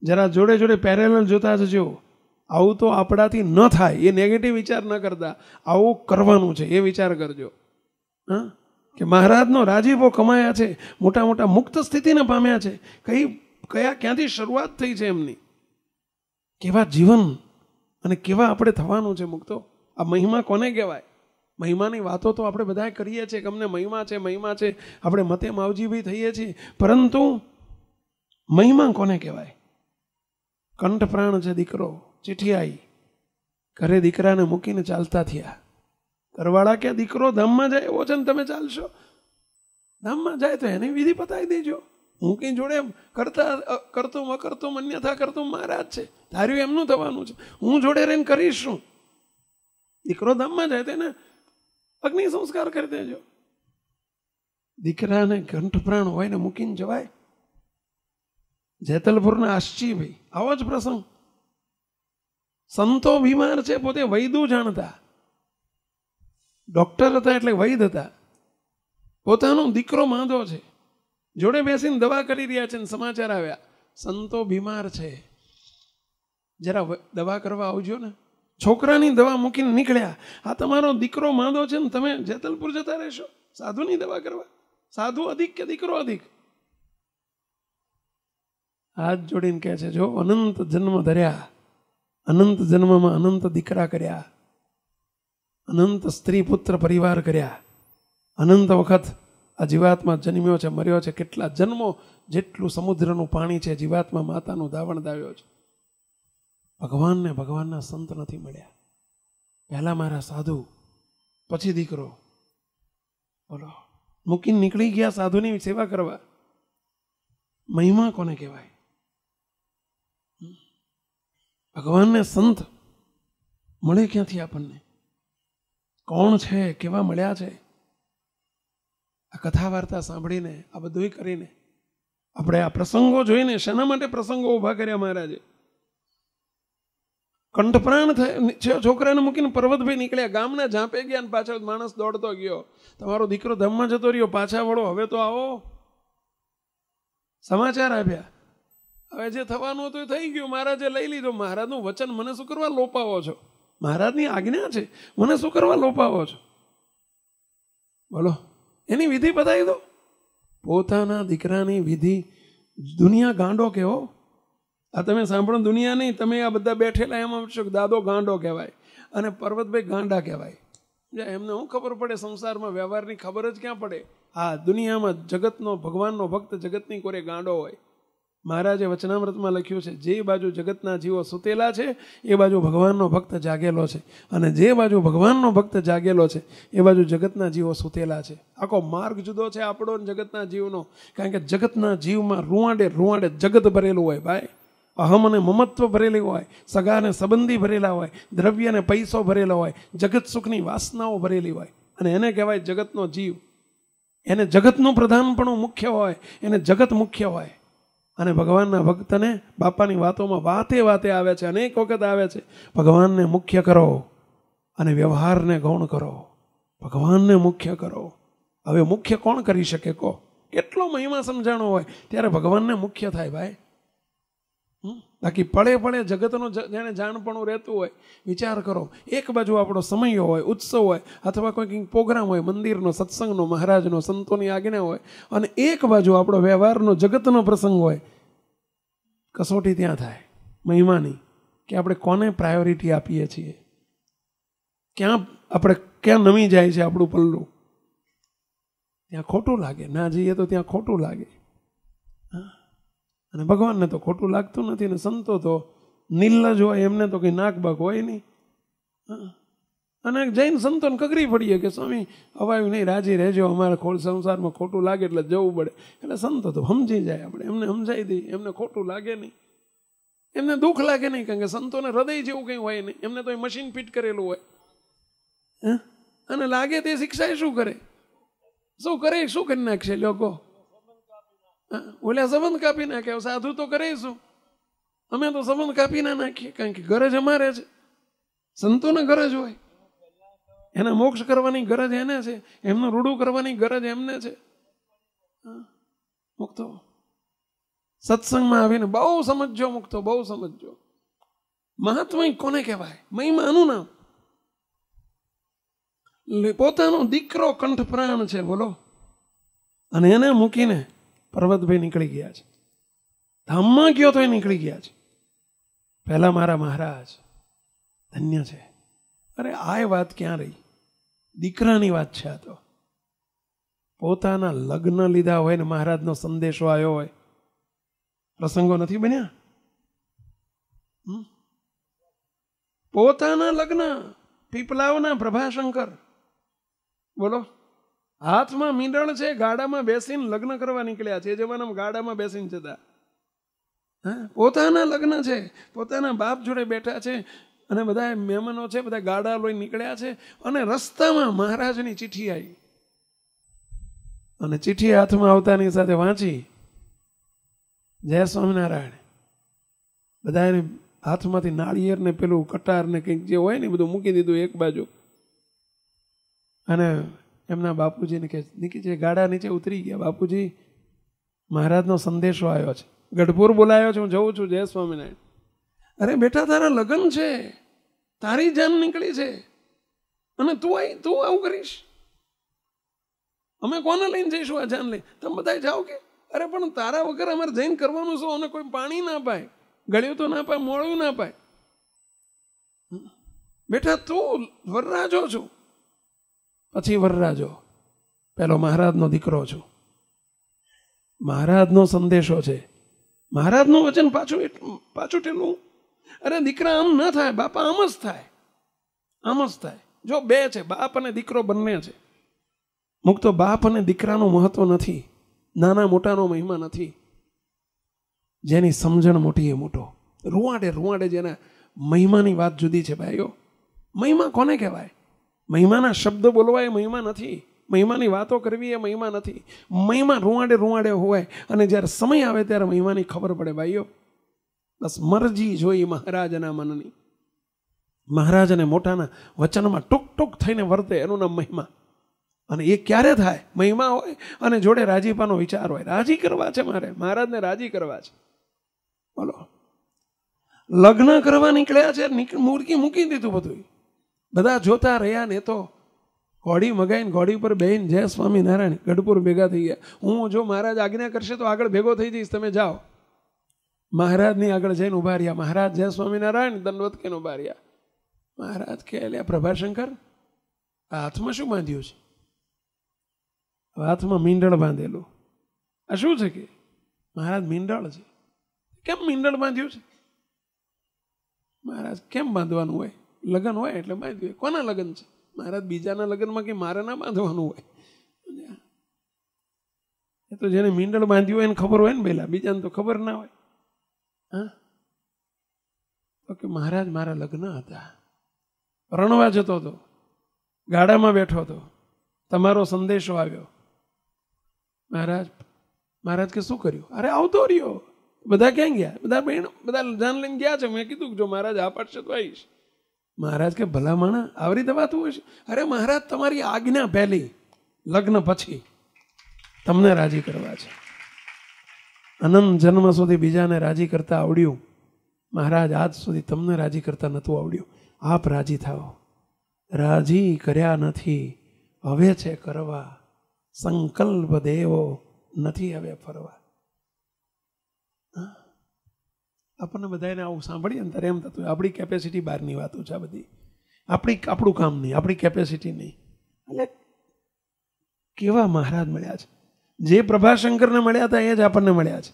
જરા જોડે જોડે પેરેલલ જોતા જજો આવું તો આપણાથી ન થાય, એ નેગેટિવ વિચાર ન કરતા. આવું કરવાનું છે, એ વિચાર કરજો. હા? કે મહારાજનો રાજીપો કમાયા છે, મોટા મોટા મુક્ત સ્થિતિને પામ્યા છે. કઈ, કયા, ક્યાંથી શરૂઆત થઈ છે એમની? કેવા જીવન અને કેવા આપણે થવાનું છે મુક્તો? આ મહિમા કોને કહેવાય? મહિમાની વાતો તો આપણે બધા કરીએ છીએ, કે અમને મહિમા છે મહિમા છે. આપણે મતે માવજી બી થઈએ છીએ. પરંતુ મહિમા કોને કહેવાય? કંઠ પ્રાણ છે દીકરો ચીઠી આવી ઘરે દીકરાને મૂકીને ચાલતા થયા. ઘરવાળા કે, દીકરો, ધામમાં જાય એવો છે ને તમે ચાલશો? ધામમાં જાય તો એની વિધિ પતાવી દેજો. હું કઈ જોડે કરતા કરતું, અકરતું, અન્યથા કરતું મહારાજ છે. ધાર્યું એમનું થવાનું છે. હું જોડે રહીને કરીશ શું? દીકરો, ધામમાં જાય તેને અગ્નિ સંસ્કાર કરી દેજો. દીકરાને ઘંટ પ્રાણ હોય ને મૂકીને જવાય. જેતલપુરના આશ્ચીભાઈ આવો જ પ્રસંગ. સંતો બીમાર છે, પોતે વૈદું જાણતા. ડોક્ટર હતા એટલે વૈદ હતા. પોતાનો દીકરો માંદો છે. જોડે બેસીને દવા કરી રહ્યા છે ને સમાચાર આવ્યા. સંતો બીમાર છે. જરા દવા કરવા આવજો ને. છોકરાની દવા મૂકીને નીકળ્યા. આ તમારો દીકરો માંદો છે ને તમે જેતલપુર જતા રહેશો. સાધુની દવા કરવા. સાધુ અધિક કે દીકરો અધિક? હાથ જોડીને કહે છે, જો અનંત જન્મ ધર્યા, અનંત જન્મમાં અનંત દીકરા કર્યા, અનંત સ્ત્રી પુત્ર પરિવાર કર્યા, અનંત વખત આ જીવાત્મા જન્મ્યો છે, મર્યો છે, કેટલા જન્મો જેટલું સમુદ્રનું પાણી છે, જીવાત્મા માતાનું દાવણ દાવ્યો છે. ભગવાનને ભગવાનના સંત નથી મળ્યા. પહેલા મારા સાધુ, પછી દીકરો. બોલો, મૂકીને નીકળી ગયા સાધુની સેવા કરવા. મહિમા કોને કહેવાય? ભગવાનને સંત મળે ક્યાંથી આપણને? કોણ છે? કેવા મળ્યા છે? આ કથા વાર્તા સાંભળીને, આ બધું કરીને આપણે આ પ્રસંગો જોઈને શેના માટે પ્રસંગો ઊભા કર્યા મહારાજે? કંઠપ્રાણ થાય છોકરાને મૂકીને પર્વતભાઈ નીકળ્યા. ગામના ઝાંપે ગયા ને પાછળ માણસ દોડતો ગયો. તમારો દીકરો ધમમાં જતો રહ્યો. પાછા વળો, હવે તો આવો. સમાચાર આપ્યા. હવે જે થવાનું હતું એ થઈ ગયું. મહારાજે લઈ લીધો. મહારાજનું વચન મને શું કરવા લોપાવો છો? મહારાજની આજ્ઞા છે. મને શું કરવા લોપાવો છો? બોલો. એની વિધિ બતાવી દો. પોતાના દીકરાની વિધિ દુનિયા ગાંડો કેવો? આ તમે સાંભળો દુનિયા નહીં. તમે આ બધા બેઠેલા એમ છો દાદો ગાંડો કહેવાય અને પર્વતભાઈ ગાંડા કહેવાય. એમને શું ખબર પડે સંસારમાં? વ્યવહારની ખબર જ ક્યાં પડે? હા દુનિયામાં જગતનો, ભગવાનનો ભક્ત જગતની કોરે ગાંડો હોય. મહારાજે વચનામૃતમાં લખ્યું છે, જે બાજુ જગતના જીવો સુતેલા છે, એ બાજુ ભગવાનનો ભક્ત જાગેલો છે. અને જે બાજુ ભગવાનનો ભક્ત જાગેલો છે, એ બાજુ જગતના જીવો સુતેલા છે. આખો માર્ગ જુદો છે આપણો જગતના જીવનો. કારણ કે જગતના જીવમાં રૂવાડે રૂવાડે જગત ભરેલું હોય ભાઈ. અહમ અને મમત્વ ભરેલી હોય, સગા અને સંબંધી ભરેલા હોય, દ્રવ્ય અને પૈસો ભરેલો હોય, જગત સુખની વાસનાઓ ભરેલી હોય. અને એને કહેવાય જગતનો જીવ. એને જગતનું પ્રધાનપણું મુખ્ય હોય, એને જગત મુખ્ય હોય. અને ભગવાનના ભક્તને બાપાની વાતોમાં વાતે વાતે આવે છે, અનેક વખત આવે છે. ભગવાનને મુખ્ય કરો અને વ્યવહારને ગૌણ કરો. ભગવાનને મુખ્ય કરો. હવે મુખ્ય કોણ કરી શકે કહો? કેટલો મહિમા સમજાણો હોય. ત્યારે ભગવાનને મુખ્ય થાય ભાઈ. બાકી પળે પડે જગતનું જેને જાણપણું રહેતું હોય, વિચાર કરો. એક બાજુ આપણો સમય હોય, ઉત્સવ હોય, અથવા કોઈ કંઈક પ્રોગ્રામ હોય, મંદિરનો, સત્સંગનો, મહારાજનો, સંતોની આજ્ઞા હોય, અને એક બાજુ આપણો વ્યવહારનો, જગતનો પ્રસંગ હોય, કસોટી ત્યાં થાય, મહિમાની, કે આપણે કોને પ્રાયોરિટી આપીએ છીએ? ક્યાં આપણે ક્યાં નમી જાય છે આપણું પલ્લું? ત્યાં ખોટું લાગે. ના જઈએ તો ત્યાં ખોટું લાગે. અને ભગવાનને તો ખોટું લાગતું નથી ને સંતો તો નિર્લજ હોય, એમને તો કંઈ નાકબાક હોય નહીં. અને જૈન સંતોને કગરી પડીએ કે, સ્વામી, અવાયું નહીં, રાજી રહેજો, અમારે ખોળ સંસારમાં ખોટું લાગે એટલે જવું પડે. એટલે સંતો તો સમજી જાય આપણે, એમને સમજાવી દઈએ, એમને ખોટું લાગે નહીં. એમને દુઃખ લાગે નહીં, કારણ કે સંતોને હૃદય જેવું કંઈ હોય નહીં. એમને તો મશીન ફિટ કરેલું હોય. અને લાગે તે શિક્ષા શું કરે? શું કરે? શું કરી નાખશે લોકો? ઓલા સંબંધ કાપી નાખે સાધુ તો કરીશું. અમે તો સંબંધ કાપી ના નાખીએ, કારણ કે ગરજ અમારે છે. સંતોને ગરજ હોય. એને મોક્ષ કરવાની ગરજ એને છે. એમનું રૂડું કરવાની ગરજ એમને છે. મુક્તો. સત્સંગમાં આવીને બહુ સમજજો મુક્તો, બહુ સમજજો. મહાત્મા કોને કહેવાય? મહિમાનું નામ. પોતાનો દીકરો કંઠ પ્રાણ છે, બોલો. અને એને મૂકીને પર્વતભાઈ નીકળી ગયા છે. ધામમાં ગયો તો એ નીકળી ગયા છે. પહેલા મારા મહારાજ ધન્ય છે. અરે આ વાત ક્યાં રહી? દીકરાની વાત છે આ તો. પોતાના લગ્ન લીધા હોય ને મહારાજનો સંદેશો આવ્યો હોય, પ્રસંગો નથી બન્યા? પોતાના લગ્ન પીપલાવના પ્રભાશંકર. બોલો. હાથમાં મીંડણ છે, ગાડામાં બેસીને લગ્ન કરવા નીકળ્યા છે. જમાનામાં ગાડામાં બેસીને જતા. હા? પોતાના લગ્ન છે, પોતાના બાપ જોડે બેઠા છે અને બધા મહેમાનો છે બધા ગાડા લઈ નીકળ્યા છે અને રસ્તામાં મહારાજની ચિઠ્ઠી આવી. અને ચિઠ્ઠી હાથમાં આવતાની સાથે વાંચી. જય સ્વામિનારાયણ. બધા એને હાથમાંથી નાળિયેર ને પેલું કટાર ને કંઈક જે હોય ને બધું મૂકી દીધું એક બાજુ. અને એમના બાપુજીને કે નીચે ગાડા નીચે ઉતરી ગયા. બાપુજી, મહારાજનો સંદેશો આવ્યો છે. ગઢપુર બોલાયો છે હું જઉં છું, જય સ્વામિનારાયણ. અરે બેટા, તારા લગ્ન છે. તારી જાન નીકળી છે. અને તું આવી તું આવું કરીશ. અમે કોને લઈને જઈશું આ જાન લઈ તમે બધા જાઓ કે. અરે, પણ તારા વગર અમારે જઈને કરવાનું શું? અને કોઈ પાણી ના પાય, ગળ્યું તો ના પાય મોળું ના પાય. બેટા, તું વરરાજો છું. પછી વરરાજો પેલો મહારાજનો દીકરો છું. મહારાજનો સંદેશો છે. મહારાજનું વચન પાછું પાછું ટેલું, અરે દીકરા, આમ ન થાય, બાપા આમ જ થાય, આમ જ થાય. જો બે છે, બાપ અને દીકરો બંને છે. મુક્તો બાપ અને દીકરાનું મહત્વ નથી, નાના મોટાનો મહિમા નથી. જેની સમજણ મોટી એ મોટો. રૂવાડે રૂવાડે જેના મહિમાની વાત જુદી છે, ભાઈઓ. મહિમા કોને કહેવાય? મહિમાના શબ્દ બોલવા એ મહિમા નથી. મહિમાની વાતો કરવી એ મહિમા નથી. મહિમા રૂવાડે રૂવાડે હોય અને જ્યારે સમય આવે ત્યારે મહિમાની ખબર પડે. ભાઈઓ, બસ મરજી જોઈ મહારાજના મનની. મહારાજ અને મોટાના વચનમાં ટૂંક ટૂંક થઈને વર્તે એનું નામ મહિમા. અને એ ક્યારે થાય? મહિમા હોય અને જોડે રાજીપાનો વિચાર હોય. રાજી કરવા છે મારે. મહારાજને રાજી કરવા છે. બોલો. લગ્ન કરવા નીકળ્યા છે મૂર્તિ મૂકી દીધું બધું બધા જોતા રહ્યા ને તો ઘોડી મગાઈને ઘોડી ઉપર બેહીને જય સ્વામિનારાયણ, ગઢપુર ભેગા થઈ ગયા. હું જો મહારાજ આજ્ઞા કરશે તો આગળ ભેગો થઈ જઈશ, તમે જાઓ. મહારાજની આગળ જઈને ઊભા રહ્યા. મહારાજ જય સ્વામિનારાયણ દંડવત કેન ઊભા રહ્યા. મહારાજ કે એટલે પ્રભાશંકર આ હાથમાં શું બાંધ્યું છે? હાથમાં મીંડળ બાંધેલું. આ શું છે કે? મહારાજ, મીંડળ છે. કેમ મીંડળ બાંધ્યું છે? મહારાજ, કેમ બાંધવાનું હોય? લગ્ન હોય એટલે બાંધ્યું કોના લગ્ન છે? મહારાજ બીજાના લગ્નમાં કે મારે ના બાંધવાનું હોય? એ તો જેને મીંડળ બાંધ્યું હોય એને ખબર હોય ને પહેલા બીજાને તો ખબર ના હોય. હા? તો કે મહારાજ મારા લગ્ન હતા. રણવા જતો હતો. ગાડામાં બેઠો હતો. તમારો સંદેશો આવ્યો. મહારાજ મહારાજ કે શું કર્યું? અરે આવતો રહ્યો. બધા ક્યાં ગયા? બધા બહેન બધા જાન લઈને ગયા છે. મેં કીધું જો મહારાજ આ પાડશે તો આવીશ. મહારાજ કે ભલા માણા આવી રીતે વાત હોય છે અરે મહારાજ, તમારી આજ્ઞા પહેલી, લગ્ન પછી તમને રાજી કરવા છે. અનંત જન્મ સુધી બીજાને રાજી કરતા આવડ્યું. મહારાજ, આજ સુધી તમને રાજી કરતા નહોતું આવડ્યું. આપ રાજી થાઓ. રાજી કર્યા નથી. હવે છે કરવા. સંકલ્પ દેવો નથી હવે ફરવા. આપણને બધાને આવું સાંભળીએ ને ત્યારે એમ થતું આપણી કેપેસિટી બહારની વાતો છે આ બધી. આપણી આપણું કામ નહીં, આપણી કેપેસિટી નહીં. એટલે કેવા મહારાજ મળ્યા છે? જે પ્રભાશંકરને મળ્યા હતા એ જ આપણને મળ્યા છે.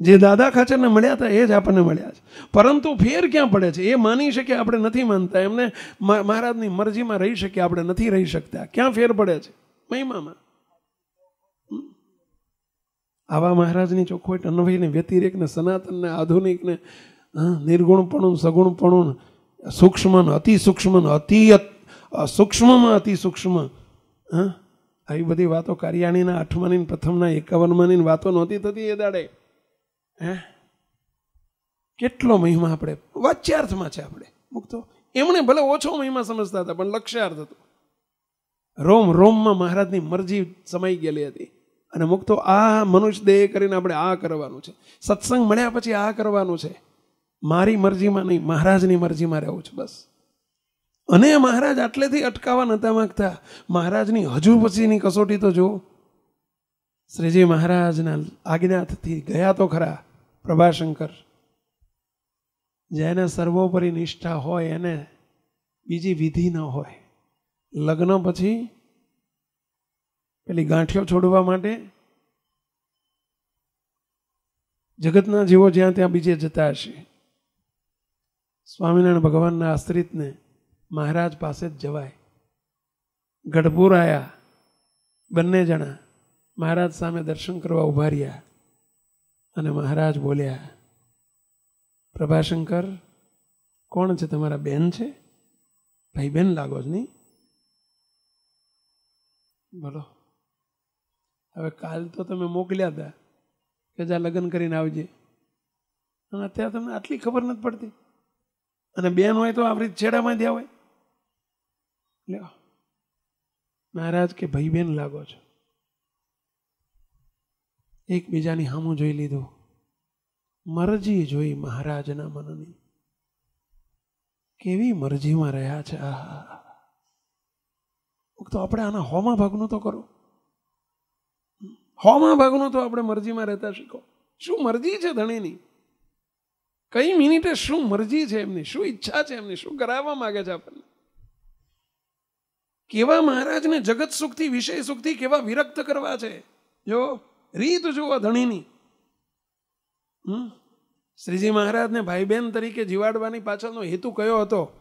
જે દાદા ખાચરને મળ્યા હતા એ જ આપણને મળ્યા છે. પરંતુ ફેર ક્યાં પડે છે? એ માની શકે આપણે નથી માનતા. એમને મહારાજની મરજીમાં રહી શકીએ આપણે નથી રહી શકતા. ક્યાં ફેર પડે છે? મહિમામાં. આવા મહારાજની ચોખવટ અન્વયને વ્યતિરેકને સનાતનને આધુનિકને નિર્ગુણપણું, સગુણપણું સૂક્ષ્મ અતિ સૂક્ષ્મન અતિ સૂક્ષ્મમાં અતિ સૂક્ષ્મ. હા, આવી બધી વાતો કાર્યાણીના આઠમાની પ્રથમના એકાવનમાની વાતો નહોતી થતી એ દાડે. હે? કેટલો મહિમા આપણે, વાચ્યાર્થમાં છે આપણે. મુક્તો. એમણે ભલે ઓછો મહિમા સમજતા હતા, પણ લક્ષ્યાર્થ હતો. રોમ, રોમમાં મહારાજની મરજી સમાઈ ગયેલી હતી. અને મુક્તો આ મનુષ્ય દેહ કરીને આપણે આ કરવાનું છે. સત્સંગ મળ્યા પછી આ કરવાનું છે. મારી મરજીમાં નહીં, મહારાજની મરજીમાં રહેવું છે બસ. અને મહારાજ આટલેથી અટકાવવા નતા માંગતા. મહારાજની હજુ પછીની કસોટી તો જો શ્રીજી મહારાજના આજ્ઞાથી ગયા તો ખરા, પ્રભાશંકર. જેને સર્વોપરી નિષ્ઠા હોય, એને બીજી વિધિ ન હોય. લગ્ન પછી પેલી ગાંઠિયો છોડવા માટે? જગતના જીવો જ્યાં ત્યાં બીજે જતા હશે. સ્વામિનારાયણ ભગવાનના આશ્રિતને મહારાજ પાસે જ જવાય. ગઢપુર આવ્યા બંને જણા મહારાજ સામે દર્શન કરવા ઊભા રહ્યા અને મહારાજ બોલ્યા, પ્રભાશંકર, કોણ છે તમારા બેન છે? ભાઈ બેન લાગો જ નહીં? બોલો. હવે કાલ તો તમે મોકલ્યા હતા કે જા લગ્ન કરીને આવજે. અને અત્યારે તમને આટલી ખબર નથી પડતી. અને બેન હોય તો આપણી છેડામાં દ્યા હોય લ્યો મહારાજ કે ભાઈ બેન લાગો છો. એકબીજાની હામું જોઈ લીધું. મરજી જોઈ મહારાજના મનની. કેવી મરજીમાં રહ્યા છે? આ તો આપણે આના હોમા ભાગનું તો કરો. હોમાં ભાગનું તો આપણે મરજીમાં રહેતા શીખો. શું મરજી છે ધણીની? કઈ મિનિટે શું મરજી છે એમની? શું ઈચ્છા છે એમની? શું કરાવવા માંગે છે આપણને? કેવા મહારાજને જગત સુખથી, વિષય સુખથી કેવા વિરક્ત કરવા છે? જો, રીત જુઓ ધણીની. હમ? શ્રીજી મહારાજને ભાઈ બહેન તરીકે જીવાડવાની પાછળનો હેતુ કયો હતો?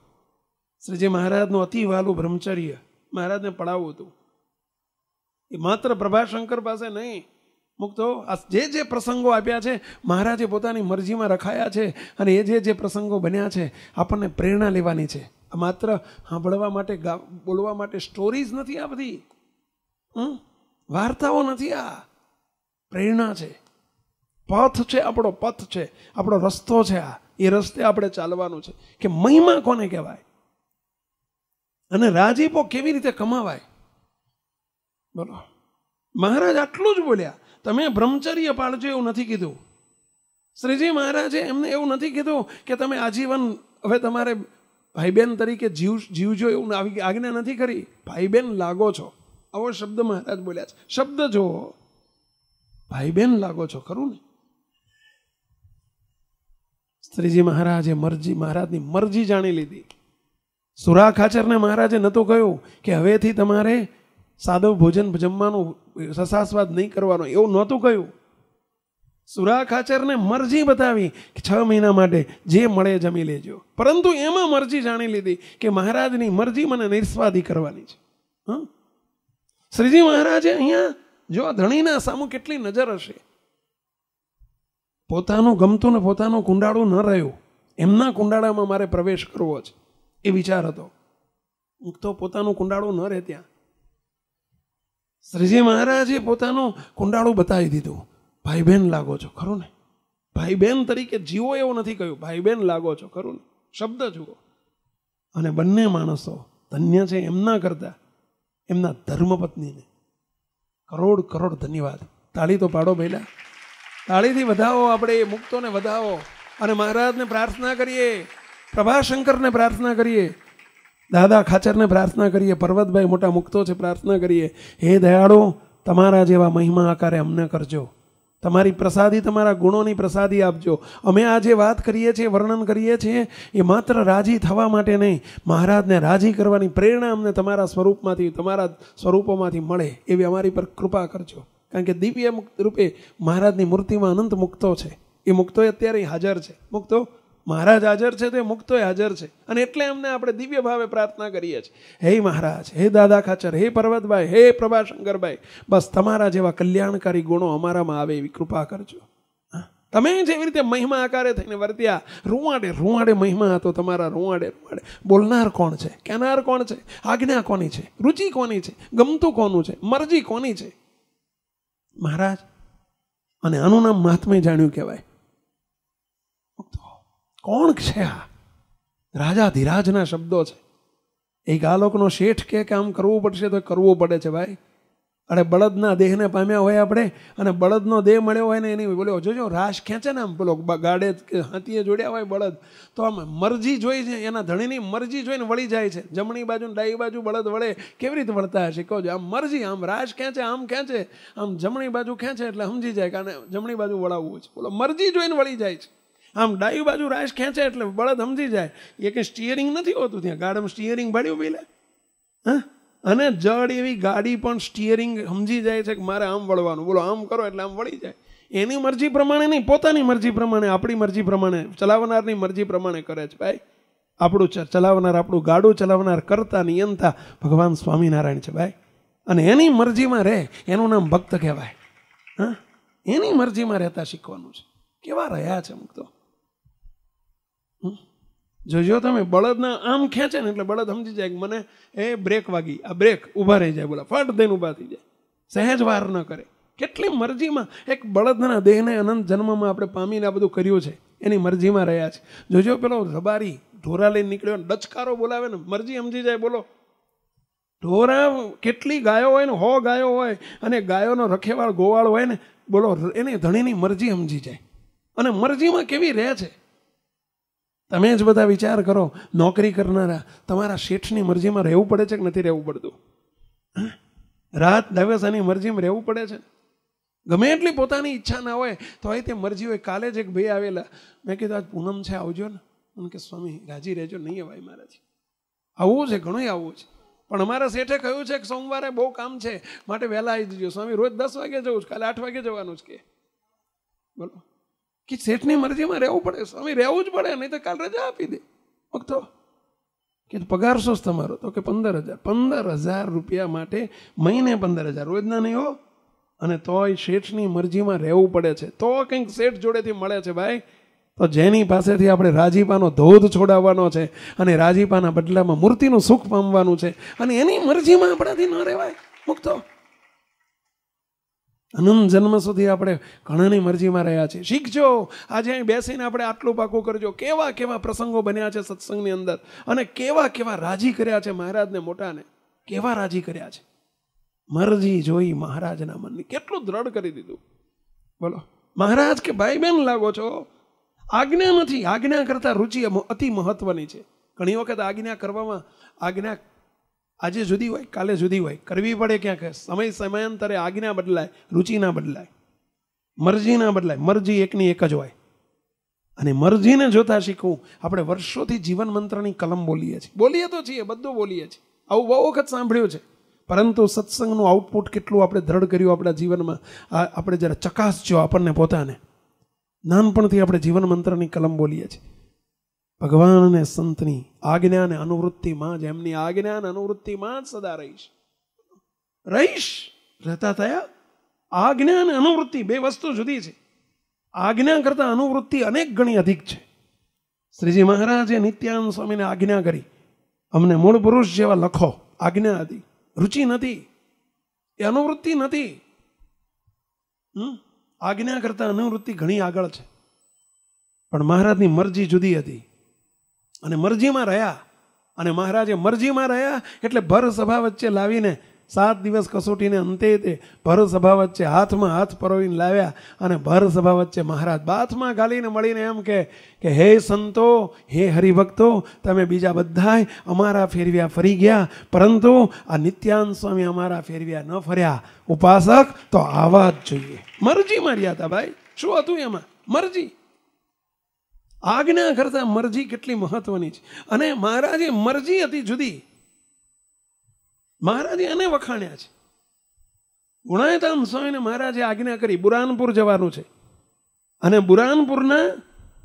શ્રીજી મહારાજનું અતિ વાલું બ્રહ્મચર્ય. મહારાજને પડાવવું હતું. એ માત્ર પ્રભાશંકર પાસે નહીં. મુક્તો આ જે જે પ્રસંગો આપ્યા છે, મહારાજે પોતાની મરજીમાં રખાયા છે અને એ જે જે પ્રસંગો બન્યા છે, આપણને પ્રેરણા લેવાની છે. આ માત્ર સાંભળવા માટે બોલવા માટે સ્ટોરીઝ નથી આ બધી. વાર્તાઓ નથી આ. પ્રેરણા છે. પથ છે આપણો, પથ છે. આપણો રસ્તો છે આ. એ રસ્તે આપણે ચાલવાનું છે. કે મહિમા કોને કહેવાય? અને રાજીપો કેવી રીતે કમાવાય? બોલો. મહારાજ આટલું જ બોલ્યા. તમે બ્રહ્મચર્ય પાળજો એવું નથી કીધું. શ્રીજી મહારાજે એમને એવું નથી કીધું કે તમે આજીવન હવે તમારે ભાઈ બહેન તરીકે જીવ જીવજો એવું આજ્ઞા નથી કરી. ભાઈ બહેન લાગો છો. આવો શબ્દ મહારાજ બોલ્યા છે. શબ્દ જો ભાઈ બહેન લાગો છો, ખરું ને? શ્રીજી મહારાજે મરજી મહારાજની મરજી જાણી લીધી. સુરા ખાચરને મહારાજે નહોતું કહ્યું કે હવેથી તમારે સાદો ભોજન જમવાનું સસાસ્વાદ નહીં કરવાનો, એવું નહોતું કહ્યું. સુરા ખાચરને મરજી બતાવી કે છ મહિના માટે જે મળે જમી લેજો. પરંતુ એમાં મરજી જાણી લીધી કે મહારાજની મરજી મને નિર્સ્વાદી કરવાની છે. હં? શ્રીજી મહારાજે અહીંયા જો ધણીના સામુ કેટલી નજર હશે. પોતાનું ગમતું ને પોતાનું કુંડાળું ન રહ્યું. એમના કુંડાળામાં મારે પ્રવેશ કરવો છે. એ વિચાર હતો. તો પોતાનું કુંડાળું ન રહે ત્યાં શ્રીજી મહારાજે પોતાનું કુંડાળું બતાવી દીધું. ભાઈ બહેન લાગો છો, ખરું ને? ભાઈ બહેન તરીકે જીવો એવું નથી કહ્યું ભાઈ બહેન લાગો છો, ખરું ને? શબ્દ જુઓ. અને બંને માણસો ધન્ય છે એમના કરતા. એમના ધર્મપત્નીને. કરોડ કરોડ ધન્યવાદ. તાળી તો પાડો પહેલા તાળીથી વધાવો, આપણે એ મુક્તોને વધાવો. અને મહારાજને પ્રાર્થના કરીએ. પ્રભાશંકરને પ્રાર્થના કરીએ. દાદા, ખાચરને પ્રાર્થના કરીએ, પર્વતભાઈ મોટા મુક્તો છે, પ્રાર્થના કરીએ. હે દયાળો, તમારા જેવા મહિમા આકારે અમને કરજો. તમારી પ્રસાદી, તમારા ગુણોની પ્રસાદી આપજો. અમે આ જે વાત કરીએ છીએ, વર્ણન કરીએ છીએ, એ માત્ર રાજી થવા માટે નહીં, મહારાજને રાજી કરવાની પ્રેરણા અમને તમારા સ્વરૂપમાંથી, તમારા સ્વરૂપોમાંથી મળે, એવી અમારી પર કૃપા કરજો. કારણ કે દિવ્ય રૂપે મહારાજની મૂર્તિમાં અનંત મુક્તો છે. એ મુક્તો અત્યારે હાજર છે. મુક્તો મહારાજ હાજર છે તે મુક્તોય હાજર છે. અને એટલે અમને આપણે દિવ્ય ભાવે પ્રાર્થના કરીએ છીએ. હે મહારાજ, હે દાદા ખાચર, હે પર્વતભાઈ, હે પ્રભાશંકરભાઈ, બસ તમારા જેવા કલ્યાણકારી ગુણો અમારામાં આવે એવી કૃપા કરજો. તમે જેવી રીતે મહિમા આકારે થઈને વર્ત્યા, રૂવાડે રૂવાડે મહિમા હતો તમારા, રૂવાડે રૂવાડે. બોલનાર કોણ છે? કહેનાર કોણ છે? આજ્ઞા કોની છે? રુચિ કોની છે? ગમતું કોનું છે? મરજી કોની છે? મહારાજ, અને આનું નામ મહાત્મય જાણ્યું કહેવાય. કોણ છે આ? રાજા ધીરાજના શબ્દો છે. એક ગાલોકનો શેઠ કે આમ કરવું પડશે તો કરવું પડે છે ભાઈ. અરે બળદના દેહને પામ્યા હોય આપણે અને બળદનો દેહ મળ્યો હોય ને એની બોલ્યો, જોજો રાશ ખેંચે ને આમ પેલો ગાડે હાથીએ જોડ્યા હોય બળદ. તો આમ મરજી જોઈ છે, એના ધણીની મરજી જોઈને વળી જાય છે. જમણી બાજુ ડાઈ બાજુ બળદ વળે કેવી રીતે વળતા હશે? કહો આમ મરજી, આમ રાશ ખેંચે, આમ ખેંચે, આમ જમણી બાજુ ખેંચે એટલે સમજી જાય કારણ જમણી બાજુ વળાવવું છે. બોલો, મરજી જોઈને વળી જાય છે. આમ ડાયું બાજુ રાશ ખેંચે એટલે બળદ સમજી જાય. એ કંઈ સ્ટિયરિંગ નથી હોતું ત્યાં. ગાડામાં સ્ટિયરિંગ ભર્યું પેલા હા? અને જડ એવી ગાડી પણ સ્ટિયરિંગ સમજી જાય છે કે મારે આમ વળવાનું. બોલો, આમ કરો એટલે આમ વળી જાય. એની મરજી પ્રમાણે નહીં, પોતાની મરજી પ્રમાણે, આપણી મરજી પ્રમાણે, ચલાવનારની મરજી પ્રમાણે કરે છે. ભાઈ, આપણું ચલાવનાર આપણું ગાડું ચલાવનાર કરતા નિયંતા ભગવાન સ્વામિનારાયણ છે, ભાઈ. અને એની મરજીમાં રહે, એનું નામ ભક્ત કહેવાય. હા? એની મરજીમાં રહેતા શીખવાનું છે. કેવા રહ્યા છે મુક્તો જોજો તમે બળદના આમ ખેંચે ને એટલે બળદ સમજી જાય કે મને, એ બ્રેક વાગી. આ બ્રેક ઊભા રહી જાય, બોલા, ફટ દઈને ઊભા થઈ જાય. સહેજ વાર ન કરે. કેટલી મરજીમાં એક બળદના દેહને અનંત જન્મમાં આપણે પામીને આ બધું કર્યું છે. એની મરજીમાં રહ્યા છે. જોજો પેલો રબારી ઢોરા લઈને નીકળ્યો ડચકારો બોલાવે ને, મરજી સમજી જાય, બોલો. ઢોરા કેટલી ગાયો હોય ને, હો ગાયો હોય, અને ગાયોનો રખેવાળ ગોવાળ હોય ને, બોલો, એની ધણીની મરજી સમજી જાય. અને મરજીમાં કેવી રહે છે? તમે જ બધા વિચાર કરો, નોકરી કરનારા, તમારા શેઠની મરજીમાં રહેવું પડે છે કે નથી રહેવું પડતું? રાત દવેસાની મરજીમાં રહેવું પડે છે? ગમે એટલી પોતાની ઈચ્છા ના હોય, તો એ તે મરજી હોય કાલે જ એક ભાઈ આવેલા. મેં કીધું, આજ પૂનમ છે, આવજો ને. મને કે, સ્વામી, રાજી રહેજો, નહીં અવાય મારાથી. આવવું છે ઘણું આવવું છે. પણ અમારા શેઠે કહ્યું છે કે સોમવારે બહુ કામ છે, માટે વહેલા આવી જજો. સ્વામી, રોજ દસ વાગે જવું છે, કાલે આઠ વાગે જવાનું છે કે. બોલો. કે શેઠની મરજીમાં રહેવું પડે, સ્વામી રહેવું જ પડે, નહીં તો કાલ રજા આપી દે. તો કે પગાર શું તમારો? તો કે પંદર હજાર. પંદર હજાર રૂપિયા માટે મહિને પંદર હજાર. રોજના નહીં હો. અને તોય શેઠની મરજીમાં રહેવું પડે છે. તો કંઈક શેઠ જોડેથી મળે છે ભાઈ. તો જેની પાસેથી આપણે રાજીપાનો ધોધ છોડાવવાનો છે અને રાજીપાના બદલામાં મૂર્તિનું સુખ પામવાનું છે અને એની મરજીમાં આપણાથી ન રહેવાય. મુક્તો અનંત જન્મ સુધી આપણે ઘણાની મરજીમાં રહ્યા છીએ. શીખજો. આજે અહીં બેસીને આપણે આટલું પાકું કરજો. કેવા કેવા પ્રસંગો બન્યા છે સત્સંગની અંદર અને કેવા કેવા રાજી કર્યા છે મહારાજને મોટાને. કેવા રાજી કર્યા છે? મરજી જોઈ મહારાજના મનની કેટલું દ્રઢ કરી દીધું. બોલો. મહારાજ કે, ભાઈ બેન, લાગો છો? આજ્ઞા નથી. આજ્ઞા કરતાં રુચિ અતિ મહત્વની છે. ઘણી વખત આજ્ઞા કરવામાં, આજ્ઞા આજે જુદી હોય, કાલે જુદી હોય. કરવી પડે ક્યાંક. સમય સમયાંતરે આજ્ઞા બદલાય રુચિ ના બદલાય મરજી ના બદલાય. મરજી એકની એક જ હોય. અને મરજીને જોતા શીખવું, આપણે વર્ષોથી જીવન મંત્રની કલમ બોલીએ છીએ. બોલીએ તો છીએ, બધું બોલીએ છીએ. આવું બહુ વખત સાંભળ્યું છે. પરંતુ સત્સંગનું આઉટપુટ કેટલું આપણે દ્રઢ કર્યું આપણા જીવનમાં? આપણે જરા ચકાસજો આપણને પોતાને. નાનપણથી આપણે જીવન મંત્રની કલમ બોલીએ છીએ. ભગવાન અને સંતની આજ્ઞા અને અનુવૃત્તિમાં જ, એમની આજ્ઞા અને અનુવૃત્તિમાં જ સદા રહીશ. રહીશ. રહેતા થયા. આજ્ઞા અને અનુવૃત્તિ બે વસ્તુ જુદી છે. આજ્ઞા કરતા અનુવૃત્તિ અનેક ગણી અધિક છે. શ્રીજી મહારાજે નિત્યાનંદ સ્વામીને આજ્ઞા કરી. અમને મૂળ પુરુષ જેવા લખો. આજ્ઞા હતી. રુચિ નથી. એ અનુવૃત્તિ નથી. આજ્ઞા કરતા અનુવૃત્તિ ઘણી આગળ છે. પણ મહારાજની મરજી જુદી હતી. અને મરજીમાં રહ્યા. અને મહારાજે મરજીમાં રહ્યા એટલે ભર સભા વચ્ચે લાવીને સાત દિવસ કસોટીને અંતે તે ભર સભા વચ્ચે હાથમાં હાથ પરોવીને લાવ્યા અને ભર સભા વચ્ચે મહારાજ બાથમાં ગાલીને મળીને એમ કે કે હે સંતો, હે હરિભક્તો, તમે બીજા બધાય અમારા ફેરવ્યા ફરી ગયા, પરંતુ આ નિત્યાન સ્વામી અમારા ફેરવ્યા ન ફર્યા. ઉપાસક, તો આવા જ જોઈએ. મરજી માર્યા હતા ભાઈ. શું હતું એમાં? મરજી. આજ્ઞા કરતા મરજી કેટલી મહત્વની છે. અને મહારાજે મરજી હતી જુદી. મહારાજે એને વખાણ્યા છે. ગુણાયતાન સ્વામીને મહારાજે આજ્ઞા કરી, બુરાનપુર જવાનું છે. અને બુરાનપુરના,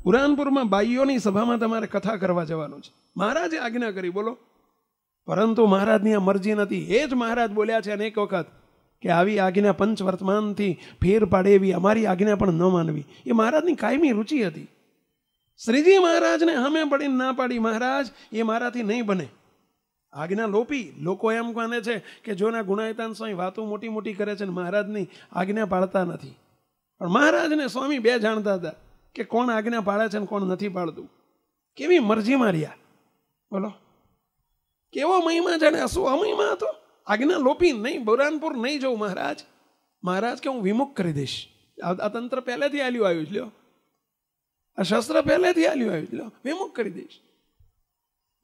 બુરાનપુરમાં બાઈઓની સભામાં તમારે કથા કરવા જવાનું છે. મહારાજે આજ્ઞા કરી, બોલો. પરંતુ મહારાજની આ મરજી નથી. એ જ મહારાજ બોલ્યા છે અનેક વખત કે આવી આજ્ઞા પંચ વર્તમાનથી ફેર પાડે એવી અમારી આજ્ઞા પણ ન માનવી. એ મહારાજની કાયમી રુચિ હતી. શ્રીજી મહારાજને હમે પડીને ના પાડી મહારાજ, એ મારાથી નહીં બને. આજ્ઞા લોપી, લોકો એમ માને છે કે જોના ગુણાયતાન સ્વામી વાતો મોટી મોટી કરે છે ને મહારાજની આજ્ઞા પાળતા નથી. પણ મહારાજને સ્વામી બે જાણતા હતા કે કોણ આજ્ઞા પાળે છે ને કોણ નથી પાળતું. કેવી મરજી માર્યા બોલો. કેવો મહિમા જાણે શું અમહિમા હતો? આજ્ઞા લોપી નહીં, બુરાનપુર નહીં જવું મહારાજ. મહારાજ કે હું વિમુખ કરી દઈશ. આ તંત્ર પહેલેથી આલ્યું આવ્યું છે, લ્યો. આ શસ્ત્ર પહેલેથી આલ્યું આવી લ્યો વિમુખ કરી દઈશ.